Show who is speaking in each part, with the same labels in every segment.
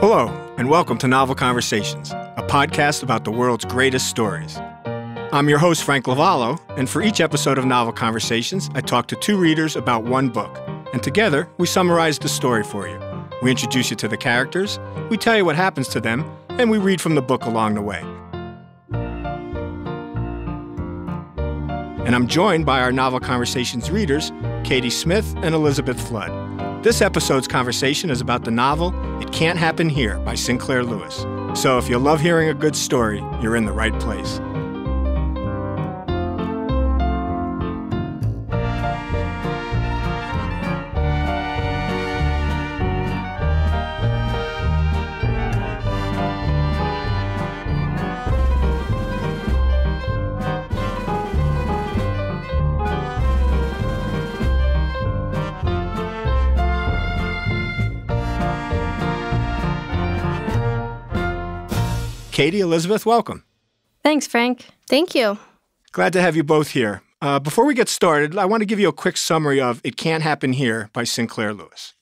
Speaker 1: Hello, and welcome to Novel Conversations, a podcast about the world's greatest stories. I'm your host, Frank Lavallo, and for each episode of Novel Conversations, I talk to two readers about one book, and together we summarize the story for you. We introduce you to the characters, we tell you what happens to them, and we read from the book along the way. And I'm joined by our Novel Conversations readers, Katie Smith and Elizabeth Flood. This episode's conversation is about the novel It Can't Happen Here by Sinclair Lewis. So if you love hearing a good story, you're in the right place. Katie, Elizabeth, welcome.
Speaker 2: Thanks, Frank.
Speaker 3: Thank you.
Speaker 1: Glad to have you both here. Uh, before we get started, I want to give you a quick summary of It Can't Happen Here by Sinclair Lewis.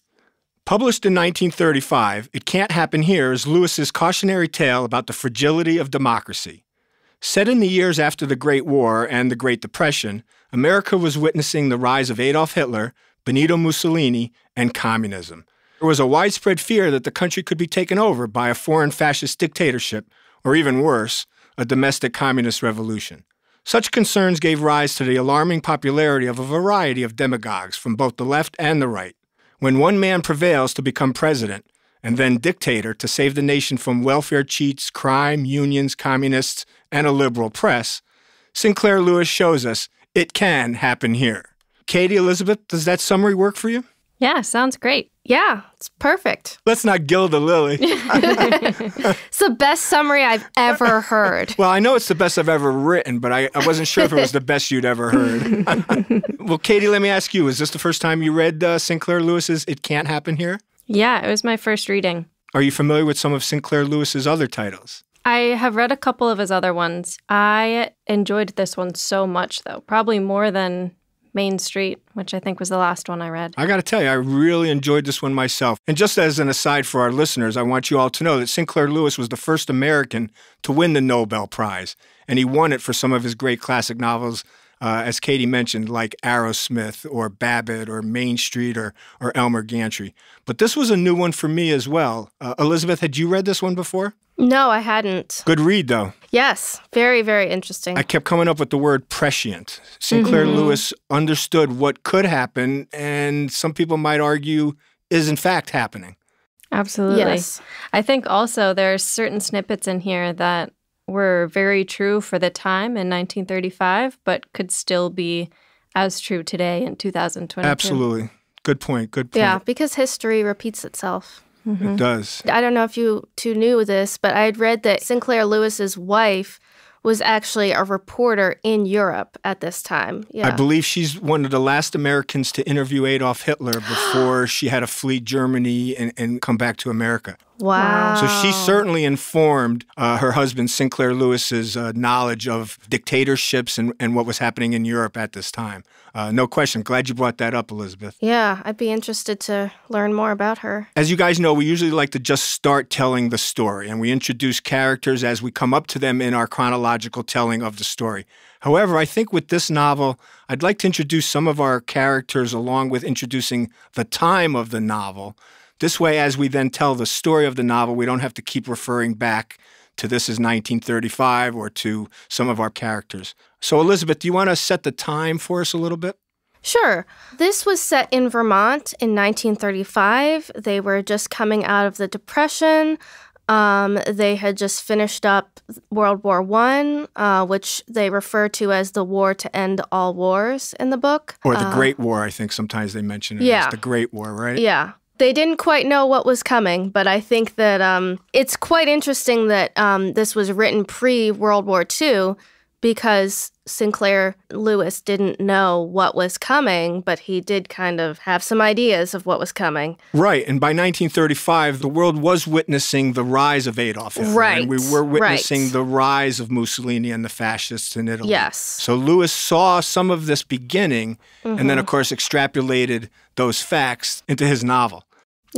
Speaker 1: Published in 1935, It Can't Happen Here is Lewis's cautionary tale about the fragility of democracy. Set in the years after the Great War and the Great Depression, America was witnessing the rise of Adolf Hitler, Benito Mussolini, and communism. There was a widespread fear that the country could be taken over by a foreign fascist dictatorship or even worse, a domestic communist revolution. Such concerns gave rise to the alarming popularity of a variety of demagogues from both the left and the right. When one man prevails to become president, and then dictator to save the nation from welfare cheats, crime, unions, communists, and a liberal press, Sinclair Lewis shows us it can happen here. Katie Elizabeth, does that summary work for you?
Speaker 2: Yeah, sounds great.
Speaker 3: Yeah, it's perfect.
Speaker 1: Let's not gild the lily.
Speaker 3: it's the best summary I've ever heard.
Speaker 1: well, I know it's the best I've ever written, but I, I wasn't sure if it was the best you'd ever heard. well, Katie, let me ask you is this the first time you read uh, Sinclair Lewis's It Can't Happen Here?
Speaker 2: Yeah, it was my first reading.
Speaker 1: Are you familiar with some of Sinclair Lewis's other titles?
Speaker 2: I have read a couple of his other ones. I enjoyed this one so much, though, probably more than Main Street, which I think was the last one I read.
Speaker 1: I got to tell you, I really enjoyed this one myself. And just as an aside for our listeners, I want you all to know that Sinclair Lewis was the first American to win the Nobel Prize, and he won it for some of his great classic novels. Uh, as Katie mentioned, like Arrowsmith or Babbitt or Main Street or, or Elmer Gantry. But this was a new one for me as well. Uh, Elizabeth, had you read this one before?
Speaker 3: No, I hadn't.
Speaker 1: Good read, though.
Speaker 3: Yes, very, very interesting.
Speaker 1: I kept coming up with the word prescient. Sinclair mm-hmm. Lewis understood what could happen, and some people might argue is in fact happening.
Speaker 2: Absolutely.
Speaker 3: Yes.
Speaker 2: I think also there are certain snippets in here that were very true for the time in 1935, but could still be as true today in 2022.
Speaker 1: Absolutely. Good point. Good point.
Speaker 3: Yeah, because history repeats itself.
Speaker 1: Mm-hmm. It does.
Speaker 3: I don't know if you two knew this, but I had read that Sinclair Lewis's wife was actually a reporter in Europe at this time.
Speaker 1: Yeah. I believe she's one of the last Americans to interview Adolf Hitler before she had to flee Germany and, and come back to America.
Speaker 3: Wow.
Speaker 1: So she certainly informed uh, her husband, Sinclair Lewis's uh, knowledge of dictatorships and, and what was happening in Europe at this time. Uh, no question. Glad you brought that up, Elizabeth.
Speaker 3: Yeah, I'd be interested to learn more about her.
Speaker 1: As you guys know, we usually like to just start telling the story, and we introduce characters as we come up to them in our chronological telling of the story. However, I think with this novel, I'd like to introduce some of our characters along with introducing the time of the novel this way, as we then tell the story of the novel, we don't have to keep referring back to this is 1935 or to some of our characters. So, Elizabeth, do you want to set the time for us a little bit?
Speaker 3: Sure. This was set in Vermont in 1935. They were just coming out of the Depression. Um, they had just finished up World War One, uh, which they refer to as the war to end all wars in the book,
Speaker 1: or the uh, Great War. I think sometimes they mention it yeah. as the Great War, right?
Speaker 3: Yeah they didn't quite know what was coming, but I think that um, it's quite interesting that um, this was written pre World War II because Sinclair Lewis didn't know what was coming, but he did kind of have some ideas of what was coming.
Speaker 1: Right. And by 1935, the world was witnessing the rise of Adolf Hitler.
Speaker 3: Right.
Speaker 1: And we were witnessing
Speaker 3: right.
Speaker 1: the rise of Mussolini and the fascists in Italy.
Speaker 3: Yes.
Speaker 1: So Lewis saw some of this beginning mm-hmm. and then, mm-hmm. of course, extrapolated those facts into his novel.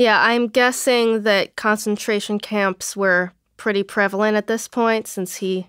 Speaker 3: Yeah, I'm guessing that concentration camps were pretty prevalent at this point since he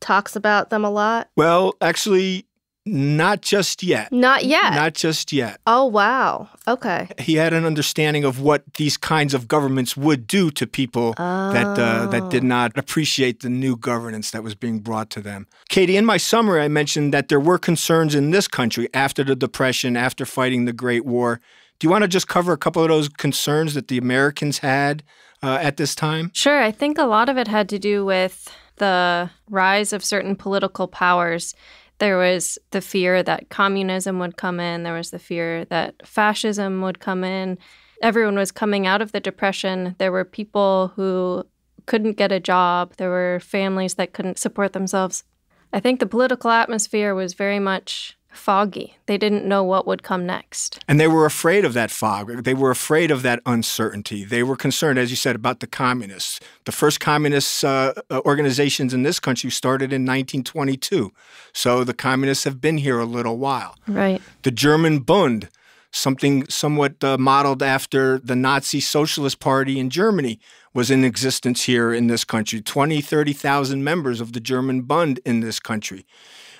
Speaker 3: talks about them a lot.
Speaker 1: Well, actually, not just yet.
Speaker 3: Not yet.
Speaker 1: Not just yet.
Speaker 3: oh, wow. Okay.
Speaker 1: He had an understanding of what these kinds of governments would do to people that uh, that did
Speaker 3: Oh.
Speaker 1: not appreciate the new governance that was being brought to them. Katie, in my summary, I mentioned that there were concerns in this country after the Depression, after fighting the Great War. Do you want to just cover a couple of those concerns that the Americans had uh, at this time?
Speaker 2: Sure, I think a lot of it had to do with the rise of certain political powers. There was the fear that communism would come in, there was the fear that fascism would come in. Everyone was coming out of the Depression. There were people who couldn't get a job, there were families that couldn't support themselves. I think the political atmosphere was very much foggy. They didn't know what would come next.
Speaker 1: And they were afraid of that fog. They were afraid of that uncertainty. They were concerned, as you said, about the communists. The first communist uh, uh, organizations in this country started in 1922. So the communists have been here a little while.
Speaker 2: Right.
Speaker 1: The German Bund, something somewhat uh, modeled after the Nazi Socialist Party in Germany, was in existence here in this country. 20, 30,000 members of the German Bund in this country.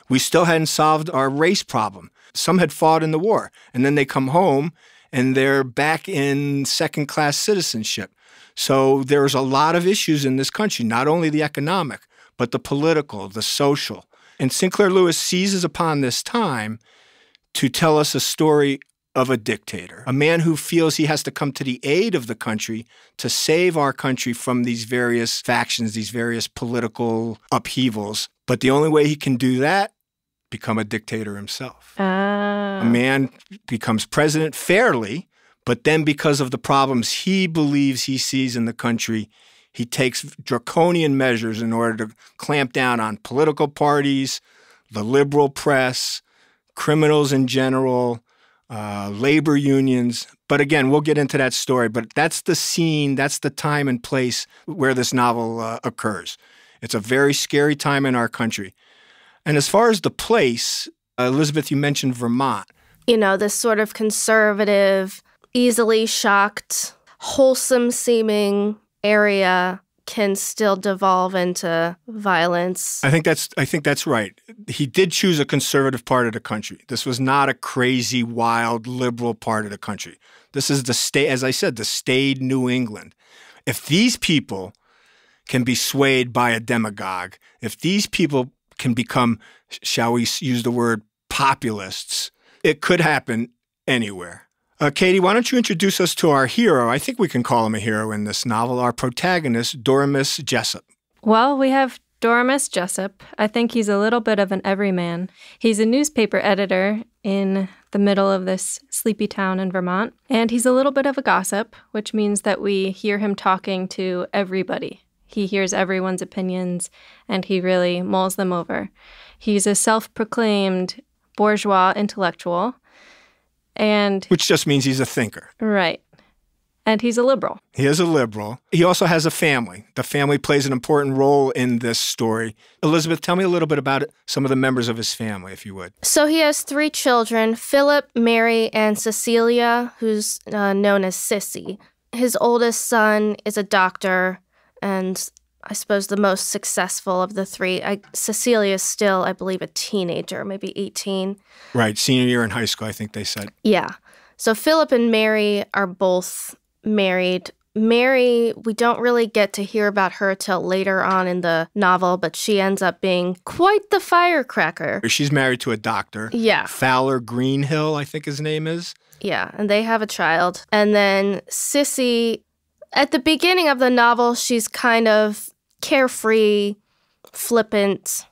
Speaker 1: We still hadn't solved our race problem. Some had fought in the war, and then they come home and they're back in second class citizenship. So there's a lot of issues in this country, not only the economic, but the political, the social. And Sinclair Lewis seizes upon this time to tell us a story of a dictator, a man who feels he has to come to the aid of the country to save our country from these various factions, these various political upheavals. But the only way he can do that, become a dictator himself.
Speaker 2: Ah.
Speaker 1: A man becomes president fairly, but then because of the problems he believes he sees in the country, he takes draconian measures in order to clamp down on political parties, the liberal press, criminals in general, uh, labor unions. But again, we'll get into that story. But that's the scene, that's the time and place where this novel uh, occurs. It's a very scary time in our country. And as far as the place, uh, Elizabeth, you mentioned Vermont.
Speaker 3: You know, this sort of conservative, easily shocked, wholesome seeming area can still devolve into violence.
Speaker 1: I think that's I think that's right. He did choose a conservative part of the country. This was not a crazy, wild, liberal part of the country. This is the state, as I said, the staid New England. If these people can be swayed by a demagogue, if these people can become, shall we use the word, populists, it could happen anywhere. Uh, Katie, why don't you introduce us to our hero? I think we can call him a hero in this novel, our protagonist, Doremus Jessup.
Speaker 2: Well, we have Doremus Jessup. I think he's a little bit of an everyman. He's a newspaper editor in the middle of this sleepy town in Vermont, and he's a little bit of a gossip, which means that we hear him talking to everybody. He hears everyone's opinions and he really mulls them over. He's a self proclaimed bourgeois intellectual. And,
Speaker 1: Which just means he's a thinker.
Speaker 2: right. And he's a liberal.
Speaker 1: He is a liberal. He also has a family. The family plays an important role in this story. Elizabeth, tell me a little bit about it, some of the members of his family, if you would.
Speaker 3: So he has three children Philip, Mary, and Cecilia, who's uh, known as Sissy. His oldest son is a doctor, and I suppose the most successful of the three. I, Cecilia is still, I believe, a teenager, maybe 18.
Speaker 1: Right, senior year in high school, I think they said.
Speaker 3: Yeah. So Philip and Mary are both married. Mary, we don't really get to hear about her till later on in the novel, but she ends up being quite the firecracker.
Speaker 1: She's married to a doctor.
Speaker 3: Yeah.
Speaker 1: Fowler Greenhill, I think his name is.
Speaker 3: Yeah, and they have a child. And then Sissy, at the beginning of the novel, she's kind of carefree, flippant.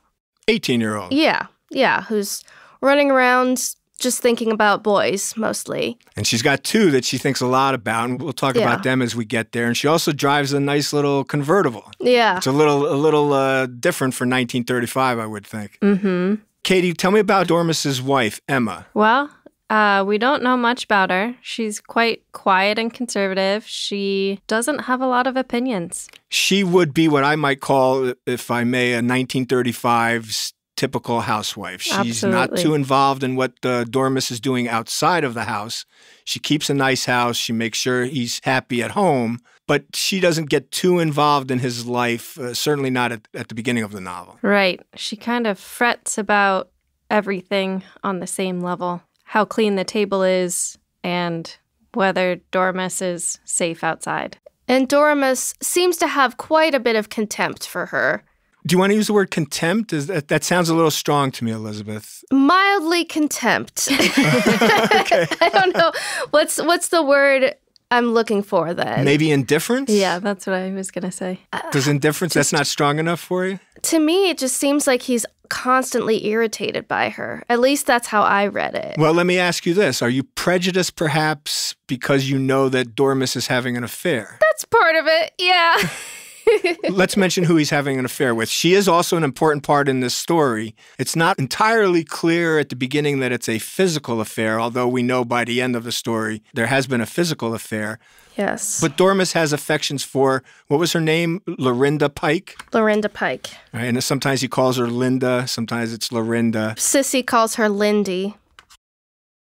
Speaker 1: 18 year old.
Speaker 3: Yeah, yeah, who's running around just thinking about boys mostly.
Speaker 1: And she's got two that she thinks a lot about, and we'll talk
Speaker 3: Yeah.
Speaker 1: about them as we get there. And she also drives a nice little convertible.
Speaker 3: Yeah.
Speaker 1: It's a little a little uh, different for 1935, I would think.
Speaker 2: Mm-hmm.
Speaker 1: Katie, tell me about Dormus's wife, Emma.
Speaker 2: Well, uh, we don't know much about her. She's quite quiet and conservative. She doesn't have a lot of opinions.
Speaker 1: She would be what I might call, if I may, a 1935 typical housewife. She's
Speaker 2: Absolutely.
Speaker 1: not too involved in what uh, Dormus is doing outside of the house. She keeps a nice house. She makes sure he's happy at home, but she doesn't get too involved in his life, uh, certainly not at, at the beginning of the novel.
Speaker 2: Right. She kind of frets about everything on the same level how clean the table is and whether Dormus is safe outside.
Speaker 3: And Doremus seems to have quite a bit of contempt for her.
Speaker 1: Do you want to use the word contempt? Is that, that sounds a little strong to me, Elizabeth.
Speaker 3: Mildly contempt. I don't know. What's what's the word I'm looking for then?
Speaker 1: Maybe indifference?
Speaker 2: Yeah, that's what I was going to say.
Speaker 1: Does indifference, that's not strong enough for you?
Speaker 3: To me, it just seems like he's constantly irritated by her. At least that's how I read it.
Speaker 1: Well, let me ask you this. Are you prejudiced perhaps because you know that Dormus is having an affair?
Speaker 3: That's part of it. Yeah.
Speaker 1: Let's mention who he's having an affair with. She is also an important part in this story. It's not entirely clear at the beginning that it's a physical affair, although we know by the end of the story there has been a physical affair.
Speaker 3: yes.
Speaker 1: But Dormus has affections for, what was her name? Lorinda Pike?
Speaker 3: Lorinda Pike.
Speaker 1: Right, and sometimes he calls her Linda, sometimes it's Lorinda.
Speaker 3: Sissy calls her Lindy.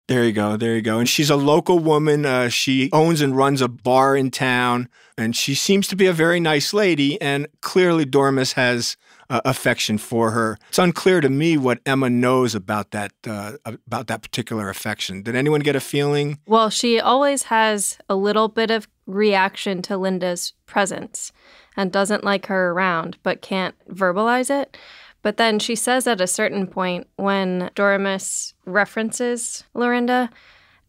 Speaker 1: There you go. There you go. And she's a local woman. Uh, she owns and runs a bar in town, and she seems to be a very nice lady. And clearly, Dormus has uh, affection for her. It's unclear to me what Emma knows about that uh, about that particular affection. Did anyone get a feeling?
Speaker 2: Well, she always has a little bit of reaction to Linda's presence and doesn't like her around, but can't verbalize it. But then she says at a certain point when Doremus references Lorinda,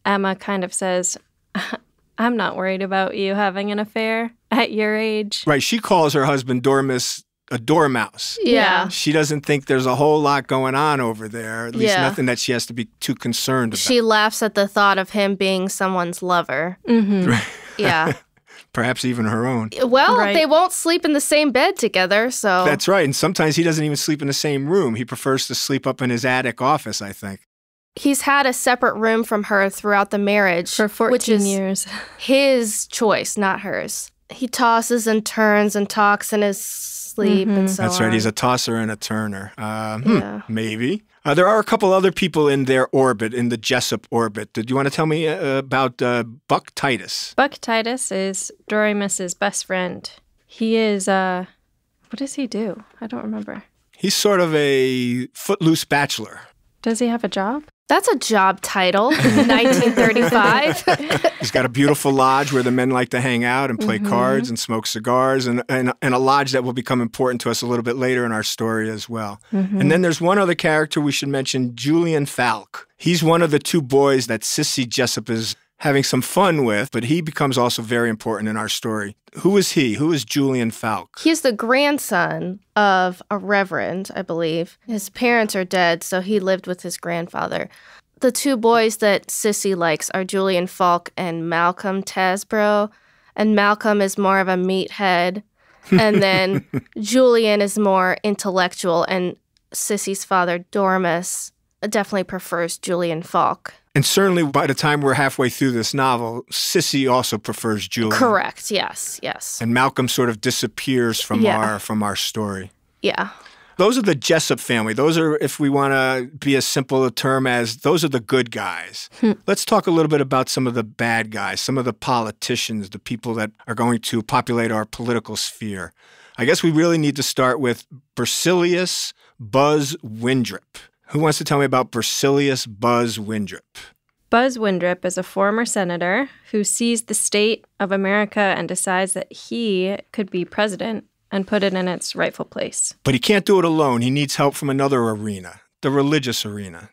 Speaker 2: Emma kind of says, I'm not worried about you having an affair at your age.
Speaker 1: Right. She calls her husband Dormus a dormouse.
Speaker 3: Yeah.
Speaker 1: She doesn't think there's a whole lot going on over there. At least
Speaker 3: Yeah.
Speaker 1: nothing that she has to be too concerned about.
Speaker 3: She laughs at the thought of him being someone's lover.
Speaker 2: Mm-hmm.
Speaker 3: Yeah.
Speaker 1: Perhaps even her own.
Speaker 3: well,
Speaker 2: Right.
Speaker 3: they won't sleep in the same bed together, so
Speaker 1: That's right. And sometimes he doesn't even sleep in the same room. He prefers to sleep up in his attic office, I think.
Speaker 3: he's had a separate room from her throughout the marriage
Speaker 2: For 14
Speaker 3: which is
Speaker 2: years.
Speaker 3: his choice, not hers. He tosses and turns and talks in his sleep and so
Speaker 1: That's right.
Speaker 3: on.
Speaker 1: He's a tosser and a turner. Uh, hmm,
Speaker 3: Yeah.
Speaker 1: Maybe. Uh, there are a couple other people in their orbit, in the Jessup orbit. Did you want to tell me uh, about uh, Buck Titus?
Speaker 2: Buck Titus is Doremus's best friend. He is, uh, what does he do? I don't remember.
Speaker 1: He's sort of a footloose bachelor.
Speaker 2: Does he have a job?
Speaker 3: That's a job title in 1935.
Speaker 1: He's got a beautiful lodge where the men like to hang out and play mm-hmm. cards and smoke cigars, and, and, and a lodge that will become important to us a little bit later in our story as well. Mm-hmm. And then there's one other character we should mention Julian Falk. He's one of the two boys that Sissy Jessup is having some fun with, but he becomes also very important in our story. Who is he? Who is Julian Falk?
Speaker 3: He's the grandson of a reverend, I believe. His parents are dead, so he lived with his grandfather. The two boys that Sissy likes are Julian Falk and Malcolm Tasbrough. And Malcolm is more of a meathead. And then Julian is more intellectual. And Sissy's father, Dormus, definitely prefers Julian Falk.
Speaker 1: And certainly by the time we're halfway through this novel, Sissy also prefers Julian.
Speaker 3: Correct. Yes. Yes.
Speaker 1: And Malcolm sort of disappears from
Speaker 3: Yeah.
Speaker 1: our from our story.
Speaker 3: Yeah.
Speaker 1: Those are the Jessup family. Those are, if we want to be as simple a term as, those are the good guys. Hmm. Let's talk a little bit about some of the bad guys, some of the politicians, the people that are going to populate our political sphere. I guess we really need to start with Berzelius Buzz Windrip. Who wants to tell me about Berzelius Buzz Windrip?
Speaker 2: Buzz Windrip is a former senator who sees the state of America and decides that he could be president and put it in its rightful place.
Speaker 1: But he can't do it alone. He needs help from another arena, the religious arena.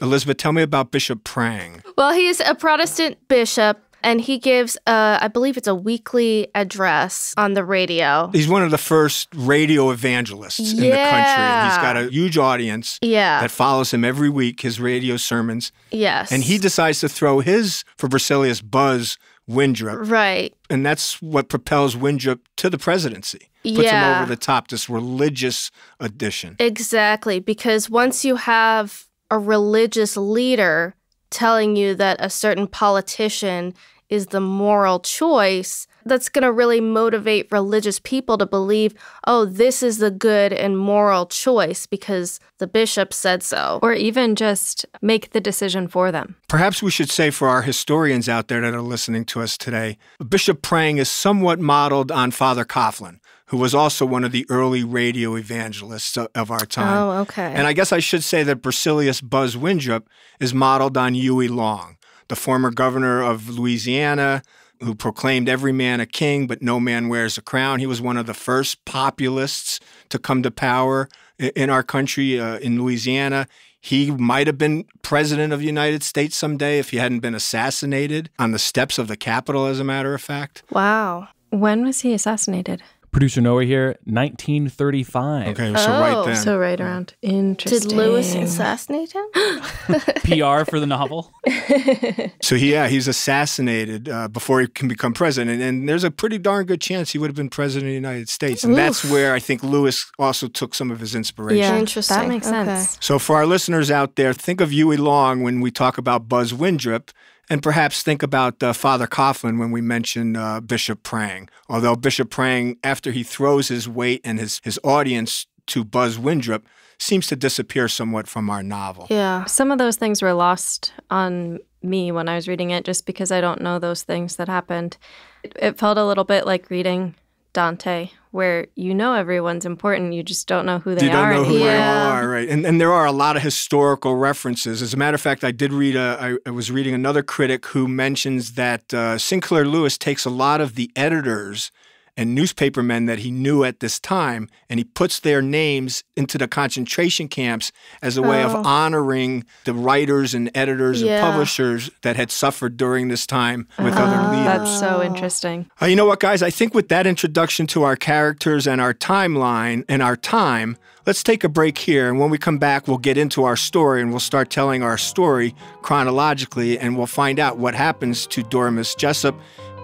Speaker 1: Elizabeth, tell me about Bishop Prang.
Speaker 3: Well, he's a Protestant bishop, and he gives, uh, I believe it's a weekly address on the radio.
Speaker 1: He's one of the first radio evangelists in the country. And he's got a huge audience
Speaker 3: Yeah.
Speaker 1: that follows him every week, his radio sermons.
Speaker 3: yes.
Speaker 1: And he decides to throw his, for Berzelius, Buzz Windrip.
Speaker 3: right.
Speaker 1: And that's what propels Windrip to the presidency. Puts
Speaker 3: Yeah.
Speaker 1: him over the top, this religious addition.
Speaker 3: Exactly, because once you have a religious leader telling you that a certain politician is the moral choice, that's going to really motivate religious people to believe, oh, this is the good and moral choice because the bishop said so.
Speaker 2: Or even just make the decision for them.
Speaker 1: Perhaps we should say for our historians out there that are listening to us today, Bishop Prang is somewhat modeled on Father Coughlin who was also one of the early radio evangelists of our time.
Speaker 3: Oh, okay.
Speaker 1: And I guess I should say that Berzelius Buzz Windrip is modeled on Huey Long, the former governor of Louisiana, who proclaimed every man a king, but no man wears a crown. He was one of the first populists to come to power in our country, uh, in Louisiana. He might have been president of the United States someday if he hadn't been assassinated on the steps of the Capitol, as a matter of fact.
Speaker 3: Wow.
Speaker 2: When was he assassinated?
Speaker 4: Producer Noah here, 1935.
Speaker 1: Okay, so right
Speaker 3: Oh,
Speaker 1: then.
Speaker 2: So right around. Interesting.
Speaker 3: Did Lewis assassinate him?
Speaker 4: PR for the novel.
Speaker 1: So he, yeah, he's assassinated uh, before he can become president, and, and there's a pretty darn good chance he would have been president of the United States, and that's where I think Lewis also took some of his inspiration.
Speaker 2: Yeah,
Speaker 3: Interesting.
Speaker 2: That makes
Speaker 3: Okay.
Speaker 2: sense.
Speaker 1: So for our listeners out there, think of Huey Long when we talk about Buzz Windrip, and perhaps think about uh, Father Coughlin when we mention uh, Bishop Prang. Although Bishop Prang, after he throws his weight and his, his audience to Buzz Windrip, seems to disappear somewhat from our novel.
Speaker 3: Yeah.
Speaker 2: Some of those things were lost on me when I was reading it just because I don't know those things that happened. It, it felt a little bit like reading Dante, where you know everyone's important, you just don't know who they
Speaker 1: you don't
Speaker 2: are.
Speaker 1: know who they are, right? And and there are a lot of historical references. As a matter of fact, I did read a. I, I was reading another critic who mentions that uh, Sinclair Lewis takes a lot of the editors and newspapermen that he knew at this time, and he puts their names into the concentration camps as a way
Speaker 3: Oh.
Speaker 1: of honoring the writers and editors
Speaker 3: Yeah.
Speaker 1: and publishers that had suffered during this time with other
Speaker 3: Ah.
Speaker 1: leaders.
Speaker 2: That's so interesting.
Speaker 1: Uh, you know what, guys? I think with that introduction to our characters and our timeline and our time, let's take a break here. And when we come back, we'll get into our story and we'll start telling our story chronologically and we'll find out what happens to Dormus Jessup,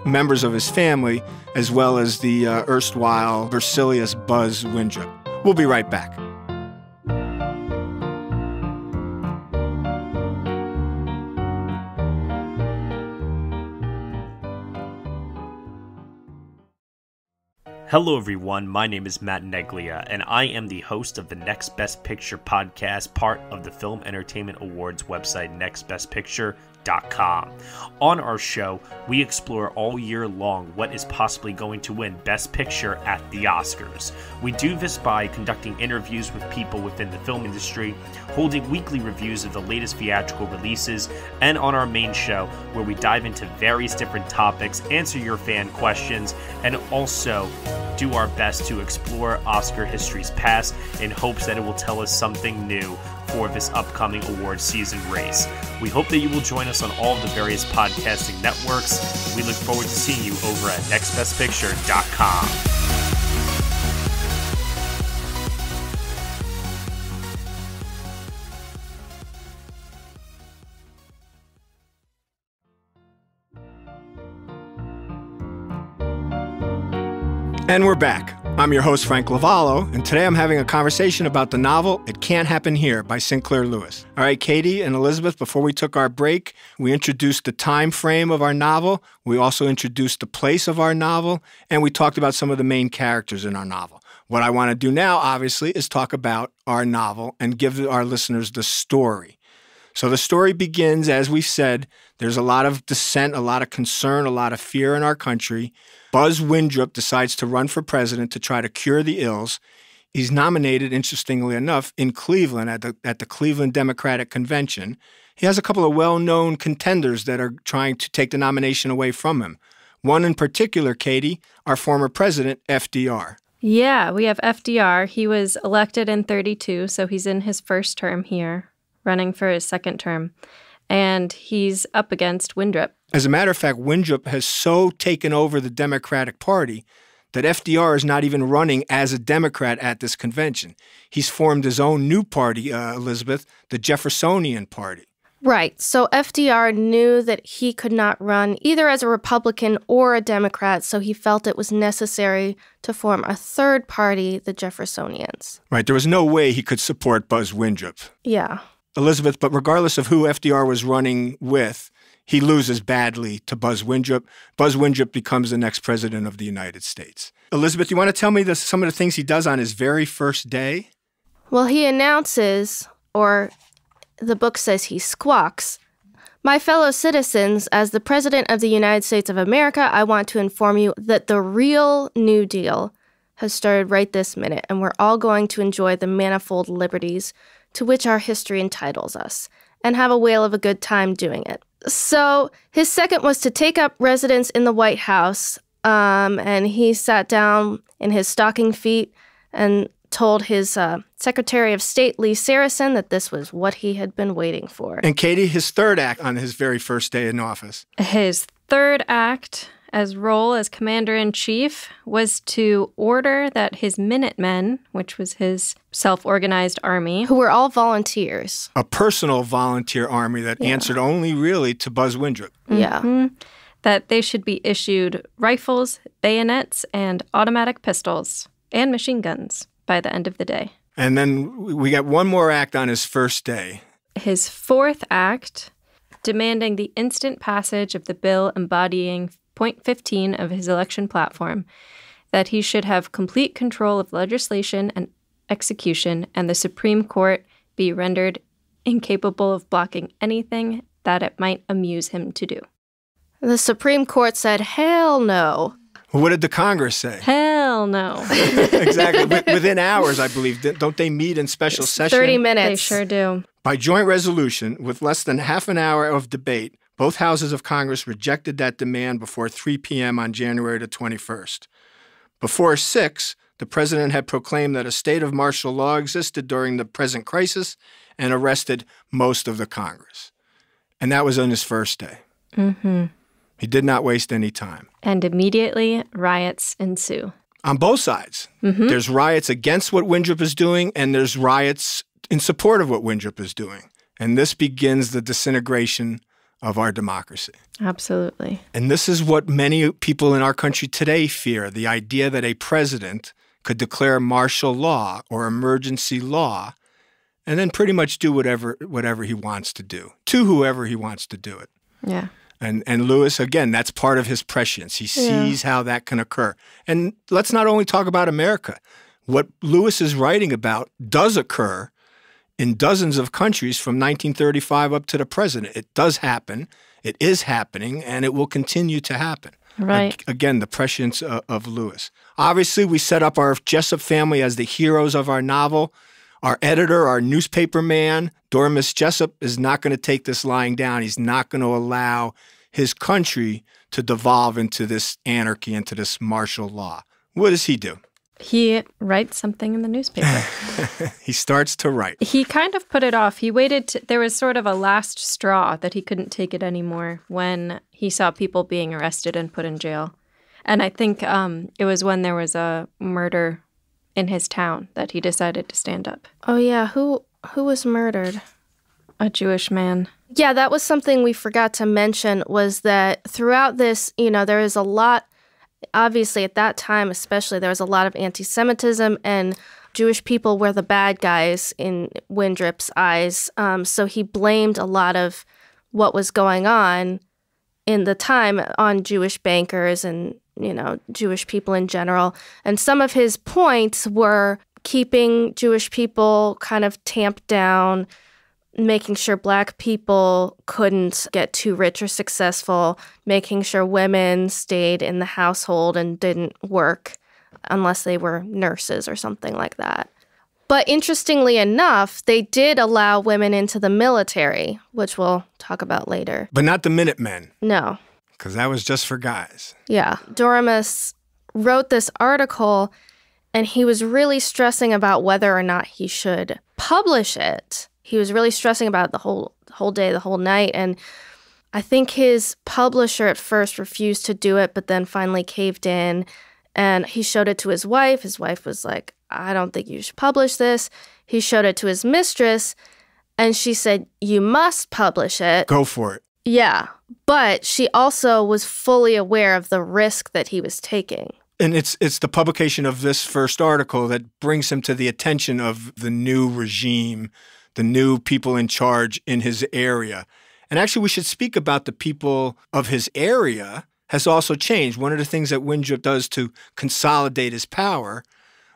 Speaker 1: members of his family, as well as the uh, erstwhile Berzelius Buzz Windrip. We'll be right back.
Speaker 5: Hello, everyone. My name is Matt Neglia, and I am the host of the Next Best Picture podcast, part of the Film Entertainment Awards website, nextbestpicture.com. On our show, we explore all year long what is possibly going to win Best Picture at the Oscars. We do this by conducting interviews with people within the film industry, holding weekly reviews of the latest theatrical releases, and on our main show, where we dive into various different topics, answer your fan questions, and also do our best to explore Oscar history's past in hopes that it will tell us something new for this upcoming award season race. We hope that you will join us on all of the various podcasting networks. We look forward to seeing you over at nextbestpicture.com.
Speaker 1: And we're back. I'm your host, Frank Lavallo, and today I'm having a conversation about the novel It Can't Happen Here by Sinclair Lewis. All right, Katie and Elizabeth, before we took our break, we introduced the time frame of our novel. We also introduced the place of our novel, and we talked about some of the main characters in our novel. What I want to do now, obviously, is talk about our novel and give our listeners the story. So the story begins, as we said, there's a lot of dissent, a lot of concern, a lot of fear in our country. Buzz Windrip decides to run for president to try to cure the ills. He's nominated, interestingly enough, in Cleveland at the, at the Cleveland Democratic Convention. He has a couple of well known contenders that are trying to take the nomination away from him. One in particular, Katie, our former president, FDR.
Speaker 2: Yeah, we have FDR. He was elected in 32, so he's in his first term here, running for his second term. And he's up against Windrip.
Speaker 1: As a matter of fact, Windrip has so taken over the Democratic Party that FDR is not even running as a Democrat at this convention. He's formed his own new party, uh, Elizabeth, the Jeffersonian Party.
Speaker 3: Right. So FDR knew that he could not run either as a Republican or a Democrat, so he felt it was necessary to form a third party, the Jeffersonians.
Speaker 1: Right? There was no way he could support Buzz Windrip.
Speaker 3: Yeah.
Speaker 1: Elizabeth, but regardless of who FDR was running with, he loses badly to Buzz Windrip. Buzz Windrip becomes the next president of the United States. Elizabeth, you want to tell me the, some of the things he does on his very first day?
Speaker 3: Well, he announces, or the book says he squawks, My fellow citizens, as the President of the United States of America, I want to inform you that the real New Deal has started right this minute, and we're all going to enjoy the manifold liberties to which our history entitles us, and have a whale of a good time doing it. So, his second was to take up residence in the White House, um, and he sat down in his stocking feet and told his uh, Secretary of State, Lee Sarason, that this was what he had been waiting for.
Speaker 1: And Katie, his third act on his very first day in office.
Speaker 2: His third act as role as commander in chief was to order that his Minutemen, which was his self organized army,
Speaker 3: who were all volunteers,
Speaker 1: a personal volunteer army that yeah. answered only really to Buzz Windrip.
Speaker 3: Yeah.
Speaker 2: Mm-hmm. That they should be issued rifles, bayonets, and automatic pistols and machine guns by the end of the day.
Speaker 1: And then we got one more act on his first day.
Speaker 2: His fourth act, demanding the instant passage of the bill embodying point 15 of his election platform, that he should have complete control of legislation and execution, and the Supreme Court be rendered incapable of blocking anything that it might amuse him to do.
Speaker 3: The Supreme Court said, hell no.
Speaker 1: What did the Congress say?
Speaker 2: Hell no.
Speaker 1: exactly. Within hours, I believe. Don't they meet in special
Speaker 3: it's
Speaker 1: session?
Speaker 3: 30 minutes.
Speaker 2: They sure do.
Speaker 1: By joint resolution, with less than half an hour of debate, both houses of Congress rejected that demand before 3 p.m. on January the 21st. Before 6, the president had proclaimed that a state of martial law existed during the present crisis and arrested most of the Congress. And that was on his first day.
Speaker 2: Mm-hmm.
Speaker 1: He did not waste any time.
Speaker 2: And immediately, riots ensue.
Speaker 1: On both sides.
Speaker 2: Mm-hmm.
Speaker 1: There's riots against what Windrip is doing, and there's riots in support of what Windrip is doing. And this begins the disintegration of our democracy.
Speaker 2: Absolutely.
Speaker 1: And this is what many people in our country today fear the idea that a president could declare martial law or emergency law and then pretty much do whatever whatever he wants to do to whoever he wants to do it.
Speaker 2: Yeah.
Speaker 1: And and Lewis again, that's part of his prescience. He sees yeah. how that can occur. And let's not only talk about America. What Lewis is writing about does occur in dozens of countries from 1935 up to the present. It does happen. It is happening, and it will continue to happen.
Speaker 2: Right.
Speaker 1: Again, the prescience of, of Lewis. Obviously, we set up our Jessup family as the heroes of our novel. Our editor, our newspaper man, Dormus Jessup, is not going to take this lying down. He's not going to allow his country to devolve into this anarchy, into this martial law. What does he do?
Speaker 2: He writes something in the newspaper.
Speaker 1: he starts to write.
Speaker 2: He kind of put it off. He waited. To, there was sort of a last straw that he couldn't take it anymore when he saw people being arrested and put in jail. And I think um, it was when there was a murder in his town that he decided to stand up.
Speaker 3: Oh yeah, who who was murdered?
Speaker 2: A Jewish man.
Speaker 3: Yeah, that was something we forgot to mention was that throughout this, you know, there is a lot obviously at that time especially there was a lot of anti-semitism and jewish people were the bad guys in windrip's eyes. Um, so he blamed a lot of what was going on in the time on jewish bankers and you know jewish people in general. And some of his points were keeping jewish people kind of tamped down making sure black people couldn't get too rich or successful, making sure women stayed in the household and didn't work unless they were nurses or something like that. But interestingly enough, they did allow women into the military, which we'll talk about later.
Speaker 1: But not the Minutemen.
Speaker 3: No.
Speaker 1: Because that was just for guys.
Speaker 3: Yeah. Dormus wrote this article and he was really stressing about whether or not he should publish it he was really stressing about it the whole whole day, the whole night, and I think his publisher at first refused to do it, but then finally caved in. And he showed it to his wife. His wife was like, I don't think you should publish this. He showed it to his mistress, and she said, You must publish it.
Speaker 1: Go for it.
Speaker 3: Yeah. But she also was fully aware of the risk that he was taking.
Speaker 1: And it's it's the publication of this first article that brings him to the attention of the new regime the new people in charge in his area. And actually, we should speak about the people of his area has also changed. One of the things that Windrip does to consolidate his power,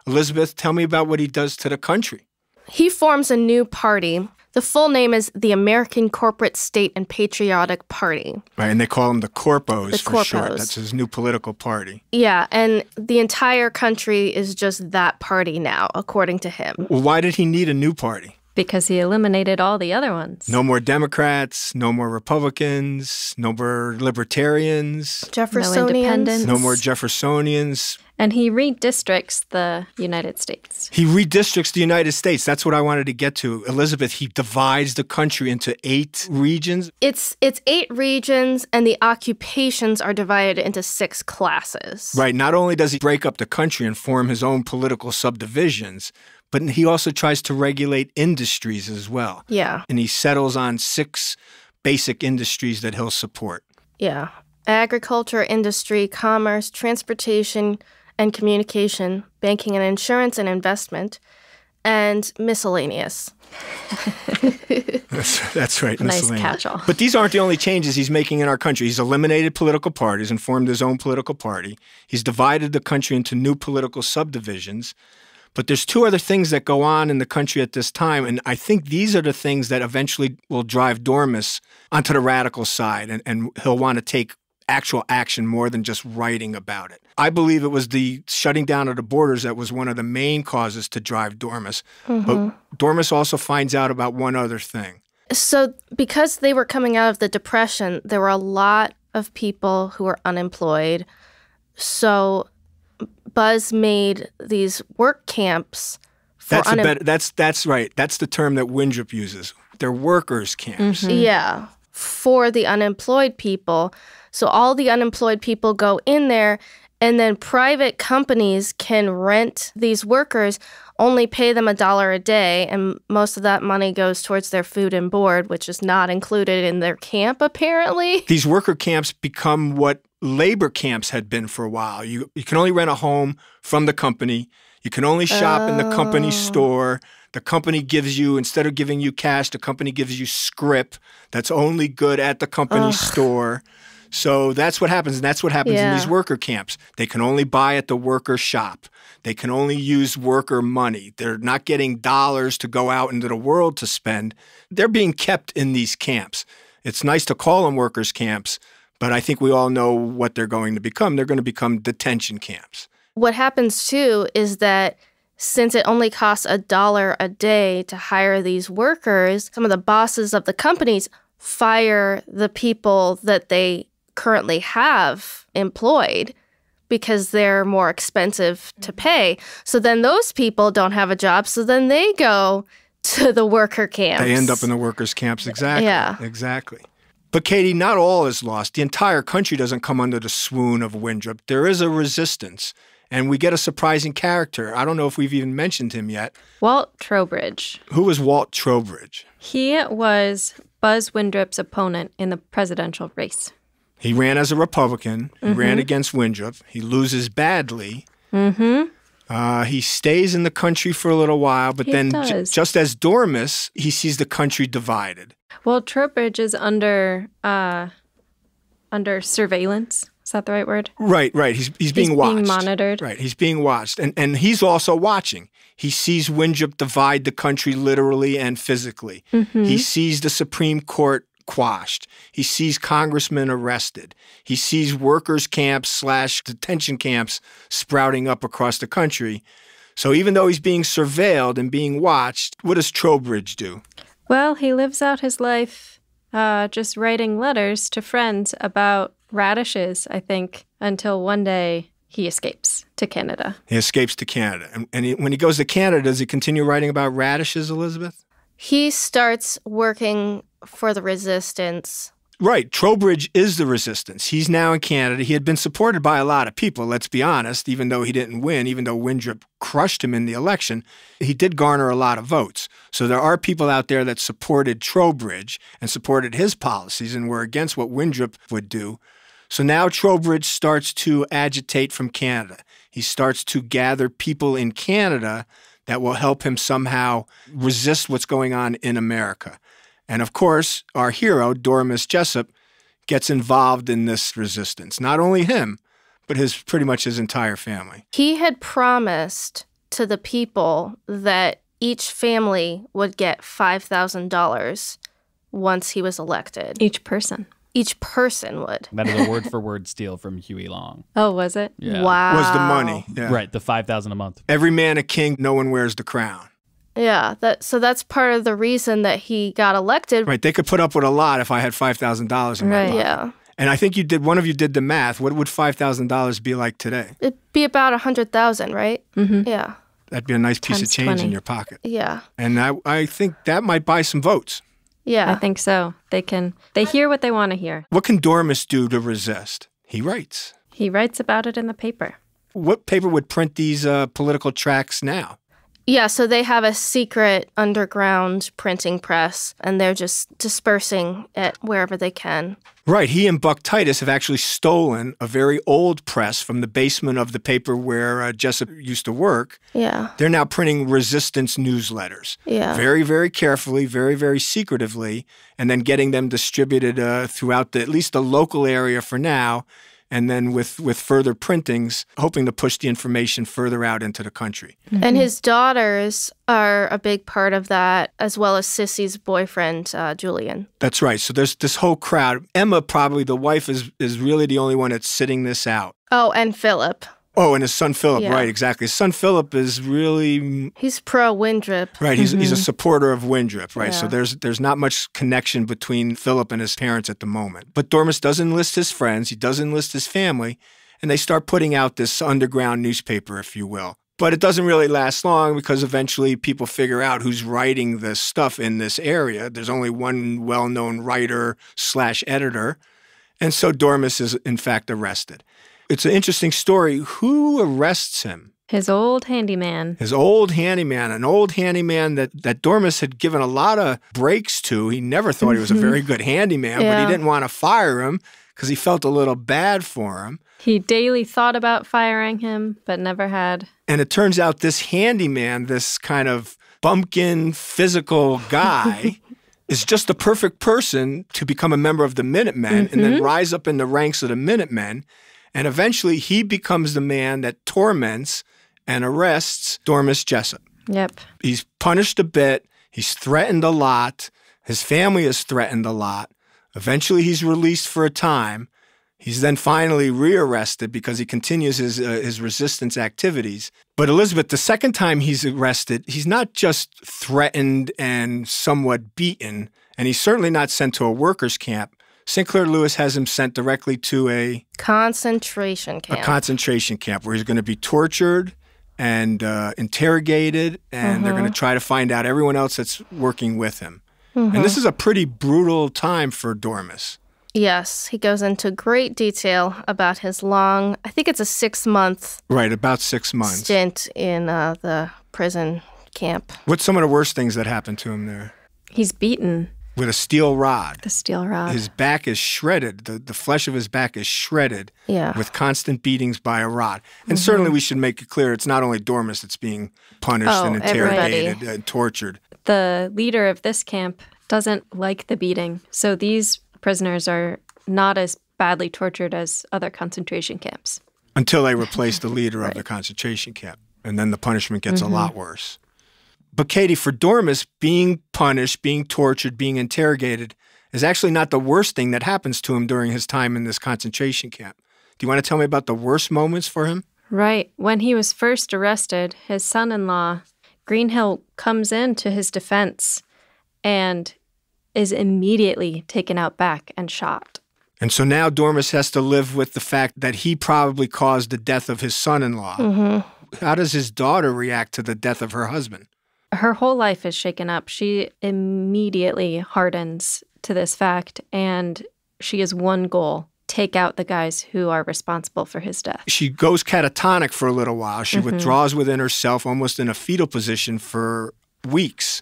Speaker 1: Elizabeth, tell me about what he does to the country.
Speaker 3: He forms a new party. The full name is the American Corporate State and Patriotic Party.
Speaker 1: Right, and they call him the Corpos
Speaker 3: The
Speaker 1: for short.
Speaker 3: Corpos.
Speaker 1: That's his new political party.
Speaker 3: Yeah, and the entire country is just that party now, according to him.
Speaker 1: Well, why did he need a new party?
Speaker 2: Because he eliminated all the other ones.
Speaker 1: No more Democrats, no more Republicans, no more Libertarians,
Speaker 3: Jeffersonians.
Speaker 2: independents.
Speaker 1: no more Jeffersonians.
Speaker 2: And he redistricts the United States.
Speaker 1: He redistricts the United States. That's what I wanted to get to. Elizabeth, he divides the country into eight regions.
Speaker 3: It's it's eight regions, and the occupations are divided into six classes.
Speaker 1: Right. Not only does he break up the country and form his own political subdivisions, but he also tries to regulate industries as well.
Speaker 3: Yeah,
Speaker 1: And he settles on six basic industries that he'll support.
Speaker 3: yeah. Agriculture, industry, commerce, transportation, and communication, banking and insurance and investment, and miscellaneous.
Speaker 1: That's, that's right.
Speaker 2: Nice
Speaker 1: miscellaneous.
Speaker 2: catch-all.
Speaker 1: But these aren't the only changes he's making in our country. He's eliminated political parties and formed his own political party. He's divided the country into new political subdivisions. But there's two other things that go on in the country at this time, and I think these are the things that eventually will drive Dormus onto the radical side, and, and he'll want to take actual action more than just writing about it. I believe it was the shutting down of the borders that was one of the main causes to drive Dormus. But mm-hmm. Dormus also finds out about one other thing.
Speaker 3: So, because they were coming out of the Depression, there were a lot of people who were unemployed. So, Buzz made these work camps for
Speaker 1: That's a better, that's that's right. That's the term that Windrip uses. They're workers' camps. Mm-hmm.
Speaker 3: Yeah, for the unemployed people. So all the unemployed people go in there, and then private companies can rent these workers, only pay them a dollar a day, and most of that money goes towards their food and board, which is not included in their camp, apparently.
Speaker 1: These worker camps become what labor camps had been for a while. You you can only rent a home from the company. You can only shop in the company
Speaker 3: Oh.
Speaker 1: store. The company gives you instead of giving you cash, the company gives you script that's only good at the company store. So that's what happens, and that's what happens in these worker camps. They can only buy at the worker shop. They can only use worker money. They're not getting dollars to go out into the world to spend. They're being kept in these camps. It's nice to call them workers' camps, but I think we all know what they're going to become. They're going to become detention camps.
Speaker 3: What happens too is that since it only costs a dollar a day to hire these workers, some of the bosses of the companies fire the people that they currently have employed because they're more expensive to mm-hmm. pay. So then those people don't have a job, so then they go to the worker camps.
Speaker 1: They end up in the workers' camps. Exactly.
Speaker 3: Yeah.
Speaker 1: Exactly. But Katie, not all is lost. The entire country doesn't come under the swoon of Windrip. There is a resistance, and we get a surprising character. I don't know if we've even mentioned him yet.
Speaker 2: Walt Trowbridge.
Speaker 1: Who was Walt Trowbridge?
Speaker 2: He was Buzz Windrip's opponent in the presidential race.
Speaker 1: He ran as a Republican. He
Speaker 3: Mm-hmm.
Speaker 1: ran against Windrip. He loses badly. Mm-hmm. Uh, he stays in the country for a little while, but
Speaker 2: He
Speaker 1: then,
Speaker 2: does.
Speaker 1: just as Dormus, he sees the country divided.
Speaker 2: Well, Trowbridge is under uh, under surveillance. Is that the right word?
Speaker 1: Right, right. He's he's being
Speaker 2: He's
Speaker 1: watched.
Speaker 2: being monitored.
Speaker 1: Right, he's being watched, and and he's also watching. He sees Windrip divide the country literally and physically.
Speaker 2: Mm-hmm.
Speaker 1: He sees the Supreme Court quashed. He sees congressmen arrested. He sees workers' camps slash detention camps sprouting up across the country. So even though he's being surveilled and being watched, what does Trowbridge do?
Speaker 2: Well, he lives out his life uh, just writing letters to friends about radishes, I think, until one day he escapes to Canada.
Speaker 1: He escapes to Canada, and, and he, when he goes to Canada, does he continue writing about radishes, Elizabeth?
Speaker 3: He starts working for the resistance.
Speaker 1: Right. Trowbridge is the resistance. He's now in Canada. He had been supported by a lot of people, let's be honest, even though he didn't win, even though Windrip crushed him in the election, he did garner a lot of votes. So there are people out there that supported Trowbridge and supported his policies and were against what Windrip would do. So now Trowbridge starts to agitate from Canada. He starts to gather people in Canada that will help him somehow resist what's going on in America. And of course, our hero, Dormus Jessup, gets involved in this resistance. Not only him, but his pretty much his entire family.
Speaker 3: He had promised to the people that each family would get $5,000 once he was elected.
Speaker 2: Each person.
Speaker 3: Each person would.
Speaker 4: That is a word for word steal from Huey Long.
Speaker 2: Oh, was it?
Speaker 4: Yeah.
Speaker 3: Wow.
Speaker 1: Was the money. Yeah.
Speaker 4: Right, the 5000 a month.
Speaker 1: Every man a king, no one wears the crown.
Speaker 3: Yeah, that so that's part of the reason that he got elected.
Speaker 1: Right. They could put up with a lot if I had $5,000 in my
Speaker 2: Right.
Speaker 1: pocket.
Speaker 3: Yeah.
Speaker 1: And I think you did, one of you did the math. What would $5,000 be like today?
Speaker 3: It'd be about a 100,000, right?
Speaker 2: Mm-hmm.
Speaker 3: Yeah.
Speaker 1: That'd be a nice piece of
Speaker 2: Times
Speaker 1: change in your pocket.
Speaker 3: Yeah.
Speaker 1: And I, I think that might buy some votes.
Speaker 3: Yeah.
Speaker 2: I think so. They can they hear what they want to hear.
Speaker 1: What can Dormus do to resist? He writes.
Speaker 2: He writes about it in the paper.
Speaker 1: What paper would print these uh, political tracts now?
Speaker 3: Yeah, so they have a secret underground printing press and they're just dispersing it wherever they can.
Speaker 1: Right. He and Buck Titus have actually stolen a very old press from the basement of the paper where uh, Jessup used to work.
Speaker 3: Yeah.
Speaker 1: They're now printing resistance newsletters.
Speaker 3: Yeah.
Speaker 1: Very, very carefully, very, very secretively, and then getting them distributed uh, throughout the, at least the local area for now. And then with, with further printings, hoping to push the information further out into the country.
Speaker 3: And his daughters are a big part of that, as well as Sissy's boyfriend, uh, Julian.
Speaker 1: That's right. So there's this whole crowd. Emma, probably the wife, is is really the only one that's sitting this out.
Speaker 3: Oh, and Philip.
Speaker 1: Oh, and his son Philip,
Speaker 3: Yeah.
Speaker 1: right? Exactly. His son Philip is really
Speaker 3: He's pro Windrip.
Speaker 1: right. He's he's a mm-hmm. supporter of Windrip, right? So there's there's not much connection between Philip and his parents at the moment. But Dormus does enlist his friends. He does enlist his family, and they start putting out this underground newspaper, if you will. But it doesn't really last long because eventually people figure out who's writing this stuff in this area. There's only one well-known writer slash editor, and so Dormus is in fact arrested. It's an interesting story. Who arrests him?
Speaker 2: His old handyman.
Speaker 1: His old handyman, an old handyman that, that Dormus had given a lot of breaks to. He never thought he was a very good handyman, but he didn't want to fire him because he felt a little bad for him.
Speaker 2: He daily thought about firing him, but never had.
Speaker 1: And it turns out this handyman, this kind of bumpkin physical guy, is just the perfect person to become a member of the Minutemen and then mm-hmm. rise up in the ranks of the Minutemen. And eventually he becomes the man that torments and arrests Dormus Jessup.
Speaker 2: Yep.
Speaker 1: He's punished a bit, he's threatened a lot, his family is threatened a lot. Eventually he's released for a time. He's then finally rearrested because he continues his uh, his resistance activities. But Elizabeth, the second time he's arrested, he's not just threatened and somewhat beaten, and he's certainly not sent to a workers' camp. Sinclair Lewis has him sent directly to a,
Speaker 3: Concentration camp.
Speaker 1: a
Speaker 3: camp.
Speaker 1: concentration camp where he's going to be tortured and uh, interrogated, and they're going to try to find out everyone else that's working with him. And this is a pretty brutal time for Dormus.
Speaker 3: yes, he goes into great detail about his long, I think it's a six month
Speaker 1: Right, about six months.
Speaker 3: stint in uh, the prison camp.
Speaker 1: What's some of the worst things that happened to him there?
Speaker 2: He's beaten
Speaker 1: With a steel rod.
Speaker 2: the steel rod.
Speaker 1: His back is shredded. The, the flesh of his back is shredded
Speaker 3: Yeah.
Speaker 1: with constant beatings by a rod. And certainly mm-hmm. we should make it clear it's not only Dormus that's being punished
Speaker 3: Oh,
Speaker 1: and
Speaker 3: everybody.
Speaker 1: interrogated and tortured.
Speaker 2: the leader of this camp doesn't like the beating. So these prisoners are not as badly tortured as other concentration camps.
Speaker 1: until they replace the leader of the concentration camp. And then the punishment gets a mm-hmm. lot worse. But Katie, for Dormus, being punished, being tortured, being interrogated is actually not the worst thing that happens to him during his time in this concentration camp. Do you want to tell me about the worst moments for him?
Speaker 2: Right. When he was first arrested, his son in law, Greenhill, comes in to his defense and is immediately taken out back and shot.
Speaker 1: And so now Dormus has to live with the fact that he probably caused the death of his son in law. Mm-hmm. How does his daughter react to the death of her husband?
Speaker 2: Her whole life is shaken up. She immediately hardens to this fact, and she has one goal take out the guys who are responsible for his death.
Speaker 1: She goes catatonic for a little while. She mm-hmm. withdraws within herself, almost in a fetal position for weeks.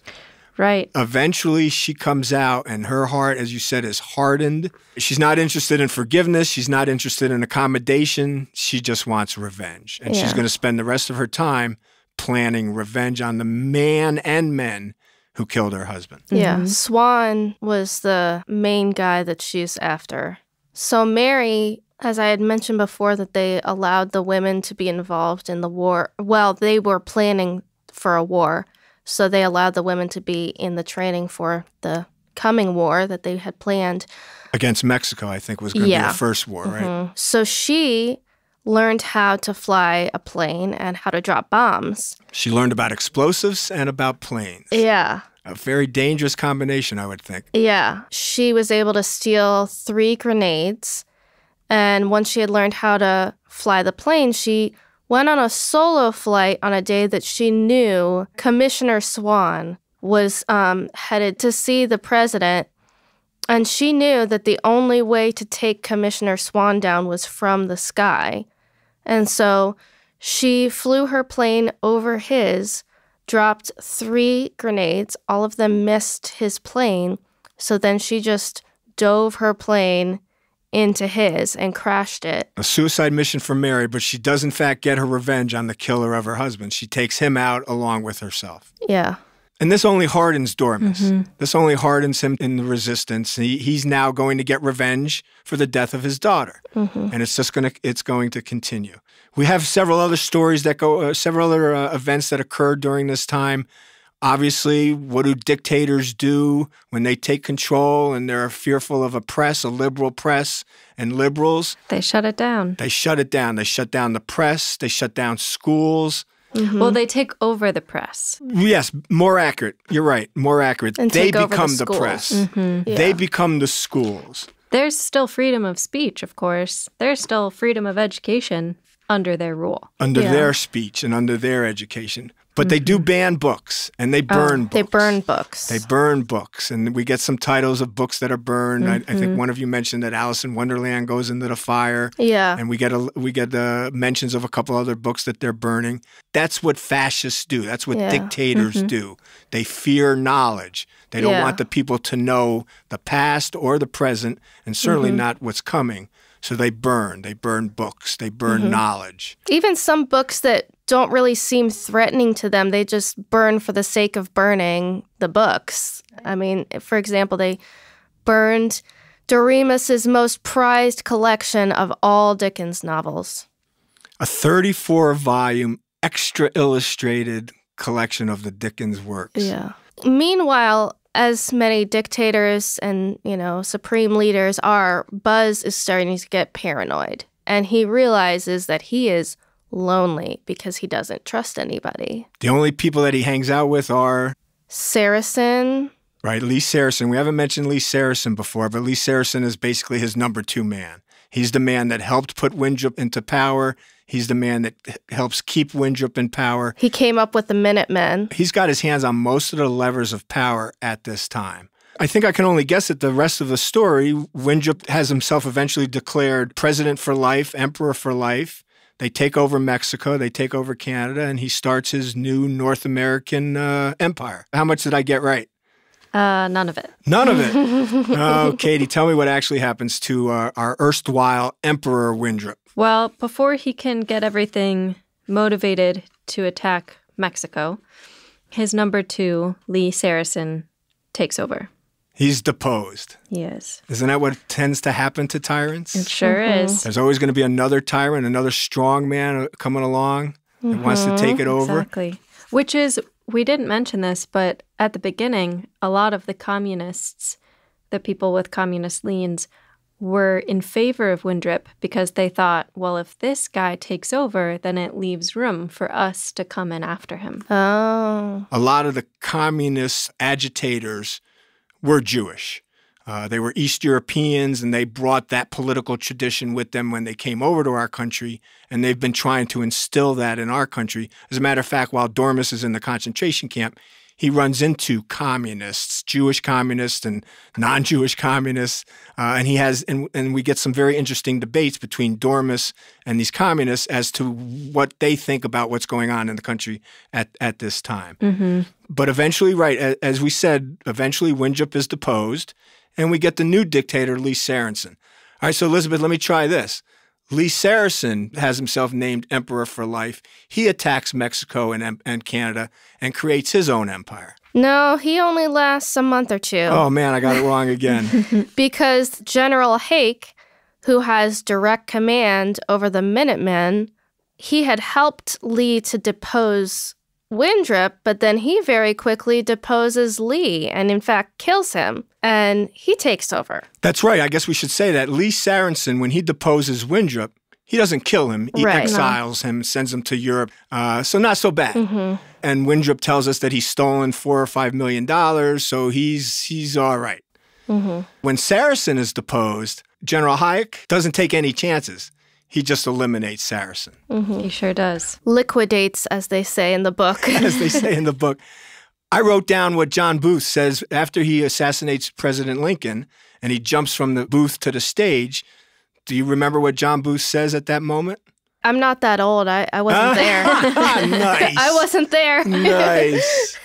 Speaker 2: Right.
Speaker 1: Eventually, she comes out, and her heart, as you said, is hardened. She's not interested in forgiveness. She's not interested in accommodation. She just wants revenge. And she's going to spend the rest of her time planning revenge on the man and men who killed her husband.
Speaker 3: Yeah. Swan was the main guy that she's after. So Mary, as I had mentioned before, that they allowed the women to be involved in the war. Well, they were planning for a war. So they allowed the women to be in the training for the coming war that they had planned.
Speaker 1: Against Mexico, I think was going to
Speaker 3: Yeah.
Speaker 1: be the first war, right?
Speaker 3: Mhm. So she learned how to fly a plane and how to drop bombs.
Speaker 1: She learned about explosives and about planes.
Speaker 3: Yeah.
Speaker 1: A very dangerous combination, I would think.
Speaker 3: Yeah. She was able to steal three grenades. And once she had learned how to fly the plane, she went on a solo flight on a day that she knew Commissioner Swan was um, headed to see the president. And she knew that the only way to take Commissioner Swan down was from the sky. And so she flew her plane over his, dropped three grenades. All of them missed his plane. So then she just dove her plane into his and crashed it.
Speaker 1: A suicide mission for Mary, but she does in fact get her revenge on the killer of her husband. She takes him out along with herself.
Speaker 3: Yeah.
Speaker 1: And this only hardens Dormus.
Speaker 3: Mm-hmm.
Speaker 1: This only hardens him in the resistance. He, he's now going to get revenge for the death of his daughter,
Speaker 3: Mm-hmm.
Speaker 1: and it's just going to it's going to continue. We have several other stories that go, uh, several other uh, events that occurred during this time. Obviously, what do dictators do when they take control and they're fearful of a press, a liberal press, and liberals?
Speaker 2: They shut it down.
Speaker 1: They shut it down. They shut down the press. They shut down schools. Mm-hmm.
Speaker 2: Well, they take over the press.
Speaker 1: Yes, more accurate. You're right. More accurate.
Speaker 3: And
Speaker 1: they
Speaker 3: take over the
Speaker 1: become the,
Speaker 3: schools.
Speaker 1: press. Mm-hmm.
Speaker 3: Yeah.
Speaker 1: They become the schools.
Speaker 2: There's still freedom of speech, of course. There's still freedom of education under their rule.
Speaker 1: under
Speaker 3: Yeah.
Speaker 1: their speech and under their education. But they do mm-hmm. ban books and they oh, burn books.
Speaker 3: They burn books.
Speaker 1: They burn books. And we get some titles of books that are burned. I, I think mm-hmm. one of you mentioned that Alice in Wonderland goes into the fire.
Speaker 3: yeah.
Speaker 1: And we get a, we get uh, mentions of a couple other books that they're burning. That's what fascists do. That's what
Speaker 3: Yeah.
Speaker 1: dictators mm-hmm. do. They fear knowledge. They don't
Speaker 3: Yeah.
Speaker 1: want the people to know the past or the present, and certainly not what's coming. So they burn. They burn books. They burn knowledge.
Speaker 3: Even some books that don't really seem threatening to them, they just burn for the sake of burning the books. I mean, for example, they burned Doremus's most prized collection of all Dickens novels.
Speaker 1: a 34 volume extra illustrated collection of the Dickens works.
Speaker 3: Yeah. Meanwhile, as many dictators and, you know, supreme leaders are, Buzz is starting to get paranoid. And he realizes that he is lonely because he doesn't trust anybody.
Speaker 1: The only people that he hangs out with are
Speaker 3: Sarason,
Speaker 1: right Lee Sarason. We haven't mentioned Lee Sarason before, but Lee Sarason is basically his number 2 man. He's the man that helped put Windrip into power. He's the man that helps keep Windrip in power.
Speaker 3: he came up with the Minutemen.
Speaker 1: He's got his hands on most of the levers of power at this time. I think I can only guess at the rest of the story. Windrip has himself eventually declared president for life, emperor for life. They take over Mexico, they take over Canada, and he starts his new North American uh, empire. How much did I get right?
Speaker 2: Uh, none of it.
Speaker 1: None of it. oh, Katie, tell me what actually happens to uh, our erstwhile Emperor Windrip.
Speaker 2: Well, before he can get everything motivated to attack Mexico, his number two, Lee Sarason, takes over.
Speaker 1: He's deposed.
Speaker 2: Yes. is.
Speaker 1: Isn't that what tends to happen to tyrants?
Speaker 2: It sure mm-hmm. is.
Speaker 1: There's always going to be another tyrant, another strong man uh, coming along that wants to take it mm-hmm. over.
Speaker 2: Exactly. Which is, we didn't mention this, but at the beginning, a lot of the communists, the people with communist leans, were in favor of Windrip because they thought, well, if this guy takes over, then it leaves room for us to come in after him.
Speaker 3: Oh.
Speaker 1: A lot of the communist agitators were Jewish. Uh, they were East Europeans and they brought that political tradition with them when they came over to our country. And they've been trying to instill that in our country. As a matter of fact, while Dormus is in the concentration camp, he runs into communists, Jewish communists and non-Jewish communists, uh, and he has, and, and we get some very interesting debates between Dormus and these communists as to what they think about what's going on in the country at at this time. But eventually, right as we said, eventually Windrip is deposed, and we get the new dictator Lee Sarason. All right, so Elizabeth, let me try this. Lee Sarason has himself named emperor for life. He attacks Mexico and, and Canada and creates his own empire.
Speaker 3: No, he only lasts a month or two.
Speaker 1: Oh man, I got it wrong again.
Speaker 3: because General Haik, who has direct command over the Minutemen, he had helped Lee to depose Windrip, but then he very quickly deposes Lee and, in fact, kills him, and he takes over.
Speaker 1: That's right. I guess we should say that Lee Sarason, when he deposes Windrip, he doesn't kill him. He
Speaker 3: Right.
Speaker 1: exiles him, sends him to Europe. Uh, so not so bad.
Speaker 3: Mm-hmm.
Speaker 1: And Windrip tells us that he's stolen four or five million dollars, so he's he's all right.
Speaker 3: Mm-hmm.
Speaker 1: When Sarason is deposed, General Haik doesn't take any chances. He just eliminates Sarason, mm-hmm.
Speaker 2: He sure does.
Speaker 3: Liquidates, as they say in the book.
Speaker 1: as they say in the book. I wrote down what John Booth says after he assassinates President Lincoln and he jumps from the booth to the stage. Do you remember what John Booth says at that moment?
Speaker 3: I'm not that old. I, I wasn't there.
Speaker 1: nice.
Speaker 3: I wasn't there.
Speaker 1: nice.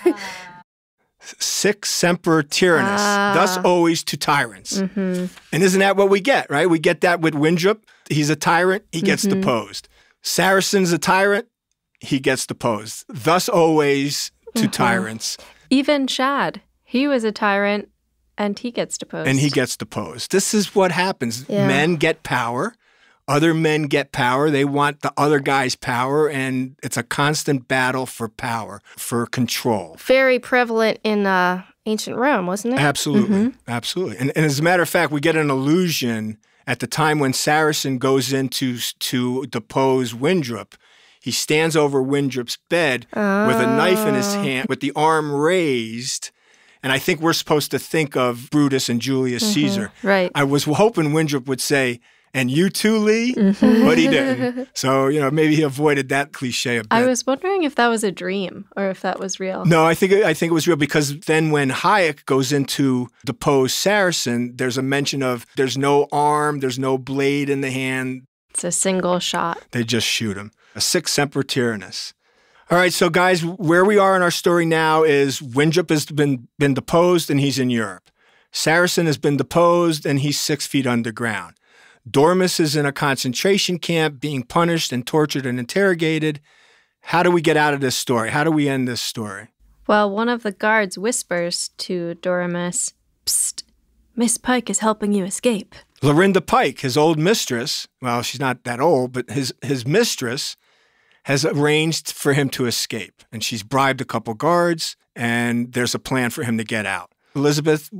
Speaker 1: Sic semper tyrannus,
Speaker 3: Ah.
Speaker 1: thus always to tyrants. Mm-hmm. And isn't that what we get, right? We get that with Windrip. He's a tyrant, he gets mm-hmm. deposed. Sarason's a tyrant, he gets deposed. Thus always to mm-hmm. tyrants,
Speaker 2: Even Shad, he was a tyrant and he gets deposed.
Speaker 1: and he gets deposed. This is what happens.
Speaker 3: Yeah.
Speaker 1: Men get power. Other men get power. They want the other guy's power, and it's a constant battle for power, for control.
Speaker 3: Very prevalent in uh, ancient Rome, wasn't it?
Speaker 1: Absolutely. Absolutely. And, and as a matter of fact, we get an illusion at the time when Sarason goes in to, to depose Windrip. He stands over Windrip's bed with a knife in his hand, with the arm raised. And I think we're supposed to think of Brutus and Julius Caesar.
Speaker 2: Right.
Speaker 1: I was hoping Windrip would say, and you too, Lee, mm-hmm. but he didn't. So, you know, maybe he avoided that cliche a bit.
Speaker 2: I was wondering if that was a dream or if that was real.
Speaker 1: No, I think I think it was real because then when Haik goes into depose Sarason, there's a mention of there's no arm, there's no blade in the hand.
Speaker 2: It's a single shot.
Speaker 1: They just shoot him. A sic semper tyrannus. All right, so guys, where we are in our story now is Windrip has been been deposed and he's in Europe. Sarason has been deposed and he's six feet underground. Dormus is in a concentration camp being punished and tortured and interrogated. How do we get out of this story? How do we end this story?
Speaker 2: Well, one of the guards whispers to Doremus, Psst, Miss Pike is helping you escape.
Speaker 1: Lorinda Pike, his old mistress, well, she's not that old, but his, his mistress has arranged for him to escape. And she's bribed a couple guards, and there's a plan for him to get out. Elizabeth,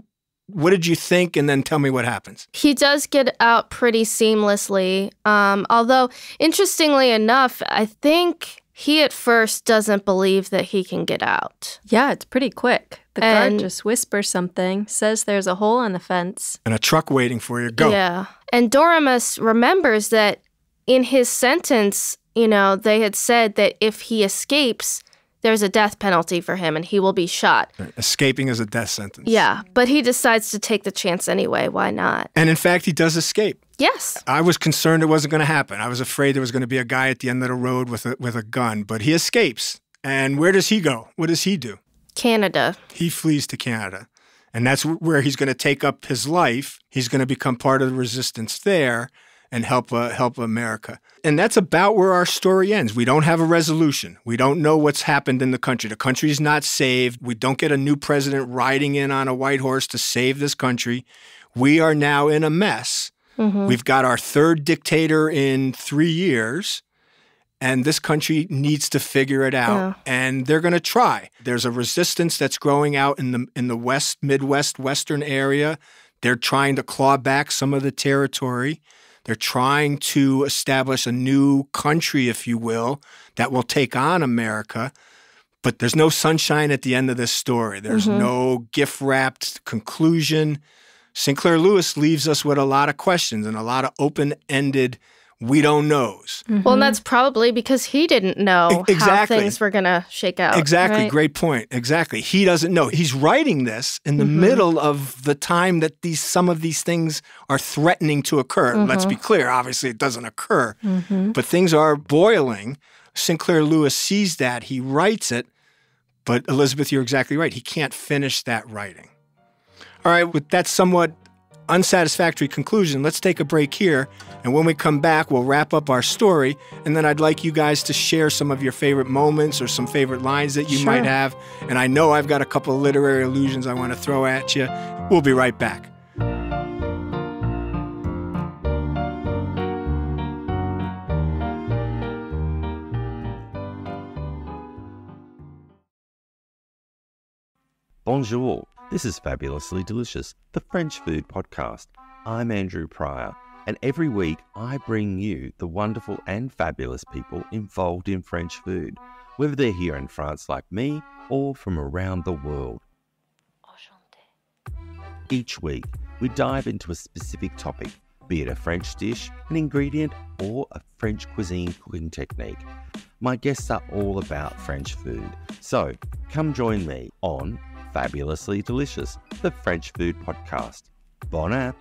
Speaker 1: what did you think? And then tell me what happens.
Speaker 3: He does get out pretty seamlessly. Um, although, interestingly enough, I think he at first doesn't believe that he can get out.
Speaker 2: Yeah, it's pretty quick. The
Speaker 3: And-
Speaker 2: guard just whispers something, says there's a hole in the fence.
Speaker 1: And a truck waiting for you. Go.
Speaker 3: Yeah. And Doremus remembers that in his sentence, you know, they had said that if he escapes, there's a death penalty for him and he will be shot.
Speaker 1: Escaping is a death sentence.
Speaker 3: Yeah. But he decides to take the chance anyway. Why not?
Speaker 1: And in fact, he does escape.
Speaker 3: Yes.
Speaker 1: I was concerned it wasn't going to happen. I was afraid there was going to be a guy at the end of the road with a, with a gun, but he escapes. And where does he go? What does he do?
Speaker 3: Canada.
Speaker 1: he flees to Canada. And that's where he's going to take up his life. He's going to become part of the resistance there and help uh, help America. And that's about where our story ends. We don't have a resolution. We don't know what's happened in the country. The country's not saved. We don't get a new president riding in on a white horse to save this country. We are now in a mess. We've got our third dictator in 3 years and this country needs to figure it out
Speaker 3: Yeah.
Speaker 1: and they're going to try there's a resistance that's growing out in the in the west midwest western area they're trying to claw back some of the territory they're trying to establish a new country if you will that will take on america but there's no sunshine at the end of this story. There's mm-hmm. no gift wrapped conclusion. Sinclair lewis leaves us with a lot of questions and a lot of open-ended we don't knows
Speaker 3: Well, and that's probably because he didn't know
Speaker 1: exactly.
Speaker 3: how things were going to shake out.
Speaker 1: Exactly.
Speaker 3: right?
Speaker 1: Great point. Exactly. He doesn't know. He's writing this in the
Speaker 3: Mm-hmm.
Speaker 1: middle of the time that these some of these things are threatening to occur. Let's
Speaker 3: Mm-hmm.
Speaker 1: be clear. Obviously, it doesn't occur, but things are boiling. Sinclair Lewis sees that. He writes it, but Elizabeth, you're exactly right. He can't finish that writing. All right. With that somewhat unsatisfactory conclusion, let's take a break here. And when we come back, we'll wrap up our story. And then I'd like you guys to share some of your favorite moments or some favorite lines that you
Speaker 2: Sure.
Speaker 1: might have. And I know I've got a couple of literary allusions I want to throw at you. We'll be right back.
Speaker 6: Bonjour. This is Fabulously Delicious, the French food podcast. I'm Andrew Pryor, and every week I bring you the wonderful and fabulous people involved in French food, whether they're here in France like me or from around the world. Each week, we dive into a specific topic, be it a French dish, an ingredient, or a French cuisine cooking technique. My guests are all about French food, so come join me on Fabulously Delicious, the French food podcast. Bon app!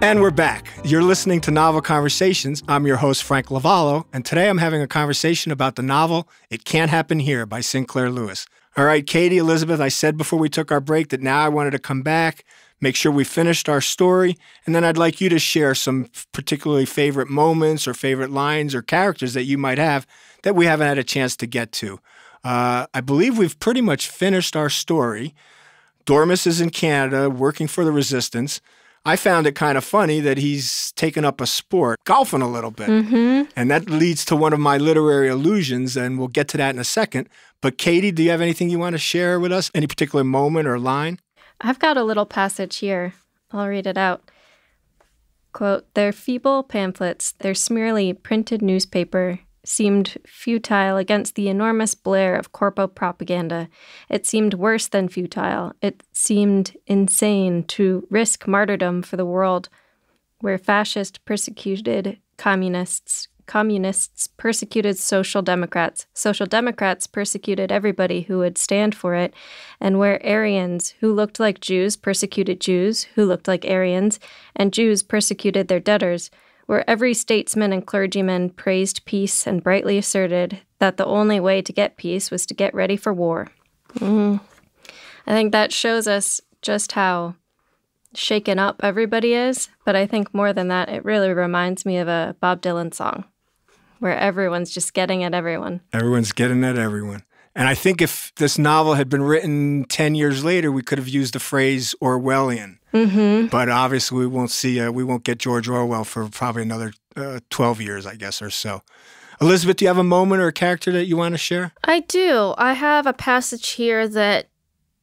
Speaker 1: And we're back. You're listening to Novel Conversations. I'm your host, Frank Lavallo, and today I'm having a conversation about the novel It Can't Happen Here by Sinclair Lewis. All right, Katie, Elizabeth, I said before we took our break that now I wanted to come back, make sure we finished our story, and then I'd like you to share some particularly favorite moments or favorite lines or characters that you might have that we haven't had a chance to get to. Uh, I believe we've pretty much finished our story. Dormus is in Canada working for the resistance. I found it kind of funny that he's taken up a sport, golfing a little bit.
Speaker 2: Mm-hmm.
Speaker 1: And that leads to one of my literary illusions, and we'll get to that in a second. But Katie, do you have anything you want to share with us? Any particular moment or line?
Speaker 2: I've got a little passage here. I'll read it out. Quote Their feeble pamphlets, their smearly printed newspaper, seemed futile against the enormous blare of corpo propaganda. It seemed worse than futile. It seemed insane to risk martyrdom for the world where fascist persecuted communists, communists persecuted social democrats, social democrats persecuted everybody who would stand for it, and where Aryans who looked like Jews persecuted Jews who looked like Aryans, and Jews persecuted their debtors, where every statesman and clergyman praised peace and brightly asserted that the only way to get peace was to get ready for war. Mm. I think that shows us just how shaken up everybody is, but I think more than that, it really reminds me of a Bob Dylan song where everyone's just getting at everyone.
Speaker 1: Everyone's getting at everyone. And I think if this novel had been written 10 years later, we could have used the phrase Orwellian.
Speaker 2: Mm-hmm.
Speaker 1: But obviously, we won't see, uh, we won't get George Orwell for probably another uh, 12 years, I guess, or so. Elizabeth, do you have a moment or a character that you want to share?
Speaker 3: I do. I have a passage here that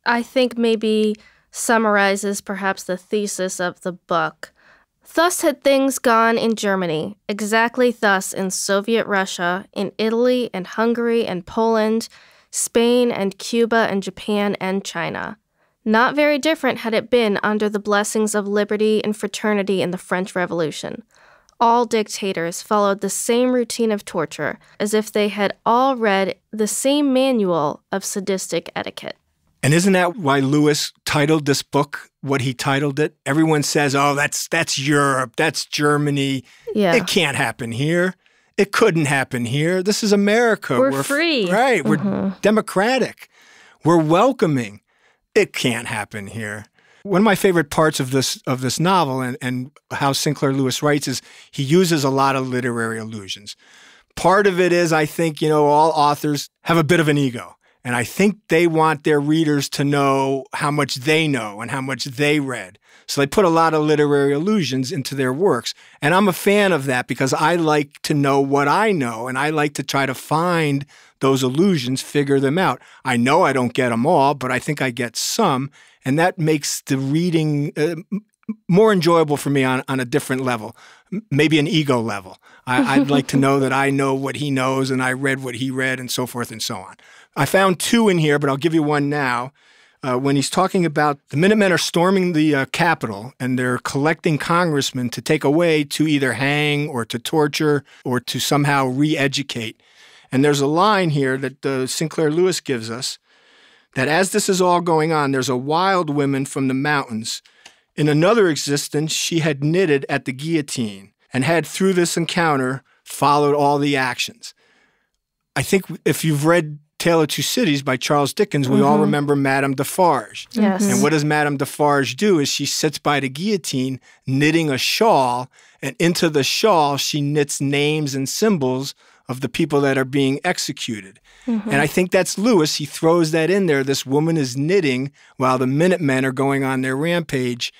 Speaker 3: I think maybe summarizes perhaps the thesis of the book. Thus had things gone in Germany, exactly thus in Soviet Russia, in Italy and Hungary and Poland, Spain and Cuba and Japan and China. Not very different had it been under the blessings of liberty and fraternity in the French Revolution. All dictators followed the same routine of torture, as if they had all read the same manual of sadistic etiquette.
Speaker 1: And isn't that why Lewis titled this book what he titled it? Everyone says, "Oh, that's that's Europe, that's Germany.
Speaker 3: Yeah.
Speaker 1: It can't happen here. It couldn't happen here. This is America.
Speaker 2: We're
Speaker 1: f-
Speaker 2: free."
Speaker 1: right? We're
Speaker 3: Mhm.
Speaker 1: democratic. We're welcoming. It can't happen here." One of my favorite parts of this of this novel and, and how Sinclair Lewis writes is he uses a lot of literary allusions. Part of it is I think, you know, all authors have a bit of an ego. And I think they want their readers to know how much they know and how much they read. So they put a lot of literary allusions into their works. And I'm a fan of that because I like to know what I know and I like to try to find those allusions, figure them out. I know I don't get them all, but I think I get some. And that makes the reading uh, more enjoyable for me on, on a different level, maybe an ego level. I, I'd like to know that I know what he knows and I read what he read and so forth and so on. I found two in here, but I'll give you one now. Uh, when he's talking about the Minutemen are storming the uh, Capitol and they're collecting congressmen to take away to either hang or to torture or to somehow re educate. And there's a line here that uh, Sinclair Lewis gives us that as this is all going on, there's a wild woman from the mountains. In another existence, she had knitted at the guillotine and had through this encounter followed all the actions. I think if you've read Tale of Two Cities by Charles Dickens, we all mm-hmm. remember Madame Defarge.
Speaker 3: Yes.
Speaker 1: And what mm-hmm. does Madame Defarge do is she sits by the guillotine knitting a shawl, and into the shawl she knits names and symbols of the people that are being executed. Mm-hmm. And I think that's Lewis. He throws that in there. This woman is knitting while the Minutemen are going on their rampage.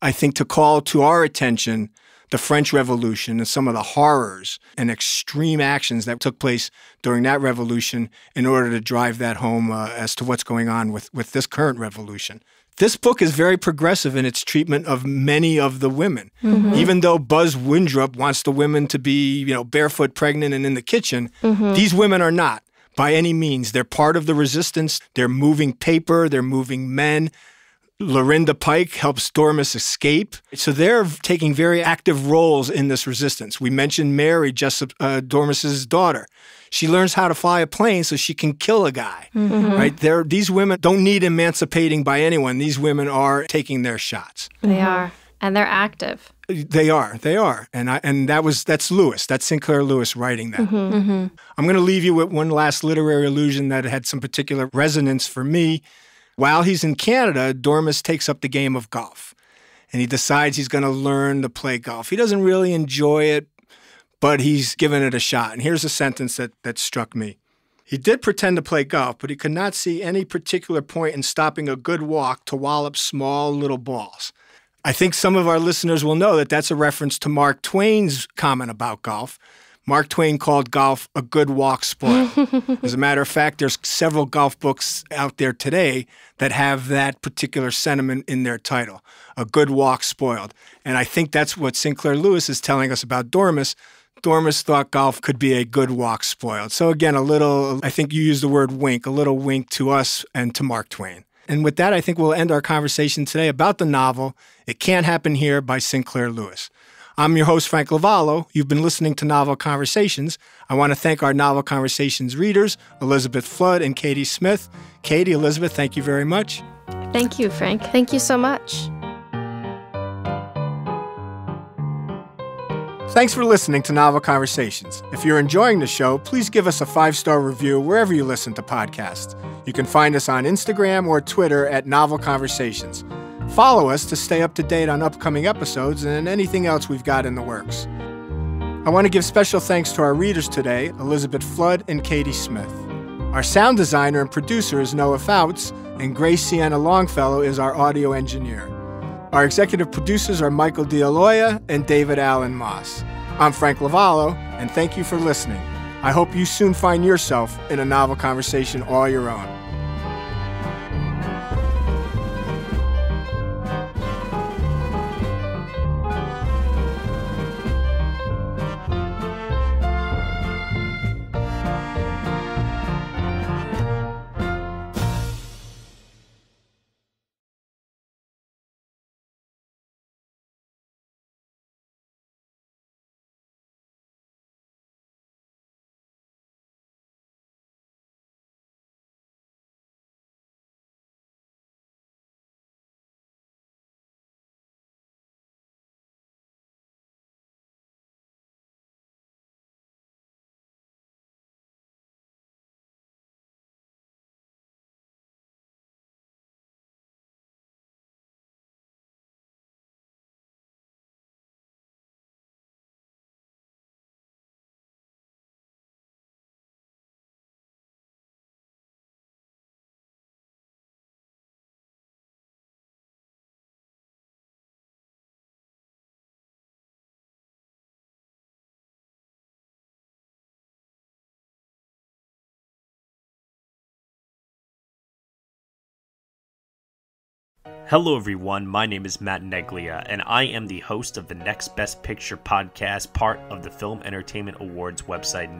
Speaker 1: I think to call to our attention the French Revolution and some of the horrors and extreme actions that took place during that revolution in order to drive that home uh, as to what's going on with, with this current revolution. This book is very progressive in its treatment of many of the women. Even though Buzz Windrip wants the women to be, you know, barefoot, pregnant, and in the kitchen, these women are not by any means. They're part of the resistance. They're moving paper, they're moving men. Lorinda Pike helps Dormus escape. So they're taking very active roles in this resistance. We mentioned Mary, Jessup, uh, Dormus's daughter. She learns how to fly a plane so she can kill a guy. Mm-hmm. Right? They're, these women don't need emancipating by anyone. These women are taking their shots.
Speaker 2: They mm-hmm. are. And they're active.
Speaker 1: They are. They are. And I and that was that's Lewis. That's Sinclair Lewis writing that. Mm-hmm. I'm going to leave you with one last literary allusion that had some particular resonance for me. While he's in Canada, Dormus takes up the game of golf. And he decides he's going to learn to play golf. He doesn't really enjoy it, but he's given it a shot. And here's a sentence that that struck me. He did pretend to play golf, but he could not see any particular point in stopping a good walk to wallop small little balls. I think some of our listeners will know that that's a reference to Mark Twain's comment about golf. Mark Twain called golf a good walk spoil. As a matter of fact, there's several golf books out there today that have that particular sentiment in their title, a good walk spoiled. And I think that's what Sinclair Lewis is telling us about Dormus. Dormus thought golf could be a good walk spoiled. So again, a little, I think you used the word wink, a little wink to us and to Mark Twain. And with that, I think we'll end our conversation today about the novel It Can't Happen Here by Sinclair Lewis. I'm your host, Frank Lavallo. You've been listening to Novel Conversations. I want to thank our Novel Conversations readers, Elizabeth Flood and Katie Smith. Katie, Elizabeth, thank you very much.
Speaker 2: Thank you, Frank.
Speaker 3: Thank you so much.
Speaker 1: Thanks for listening to Novel Conversations. If you're enjoying the show, please give us a five star review wherever you listen to podcasts. You can find us on Instagram or Twitter at Novel Conversations. Follow us to stay up to date on upcoming episodes and anything else we've got in the works. I want to give special thanks to our readers today, Elizabeth Flood and Katie Smith. Our sound designer and producer is Noah Fouts, and Grace Sienna Longfellow is our audio engineer. Our executive producers are Michael D'Aloia and David Allen Moss. I'm Frank Lavallo, and thank you for listening. I hope you soon find yourself in a novel conversation all your own.
Speaker 5: Hello, everyone. My name is Matt Neglia, and I am the host of the Next Best Picture podcast, part of the Film Entertainment Awards website,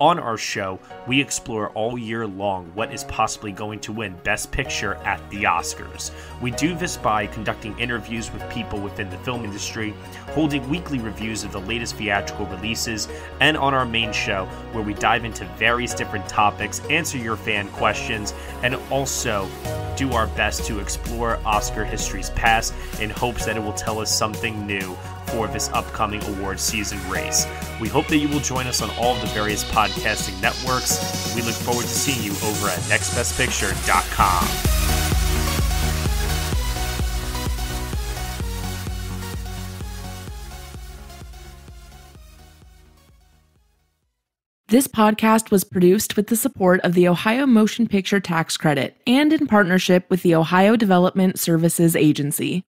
Speaker 5: On our show, we explore all year long what is possibly going to win Best Picture at the Oscars. We do this by conducting interviews with people within the film industry, holding weekly reviews of the latest theatrical releases, and on our main show, where we dive into various different topics, answer your fan questions, and also do our best to explore Oscar history's past in hopes that it will tell us something new for this upcoming award season race. We hope that you will join us on all of the various podcasting networks. We look forward to seeing you over at nextbestpicture.com.
Speaker 7: This podcast was produced with the support of the Ohio Motion Picture Tax Credit and in partnership with the Ohio Development Services Agency.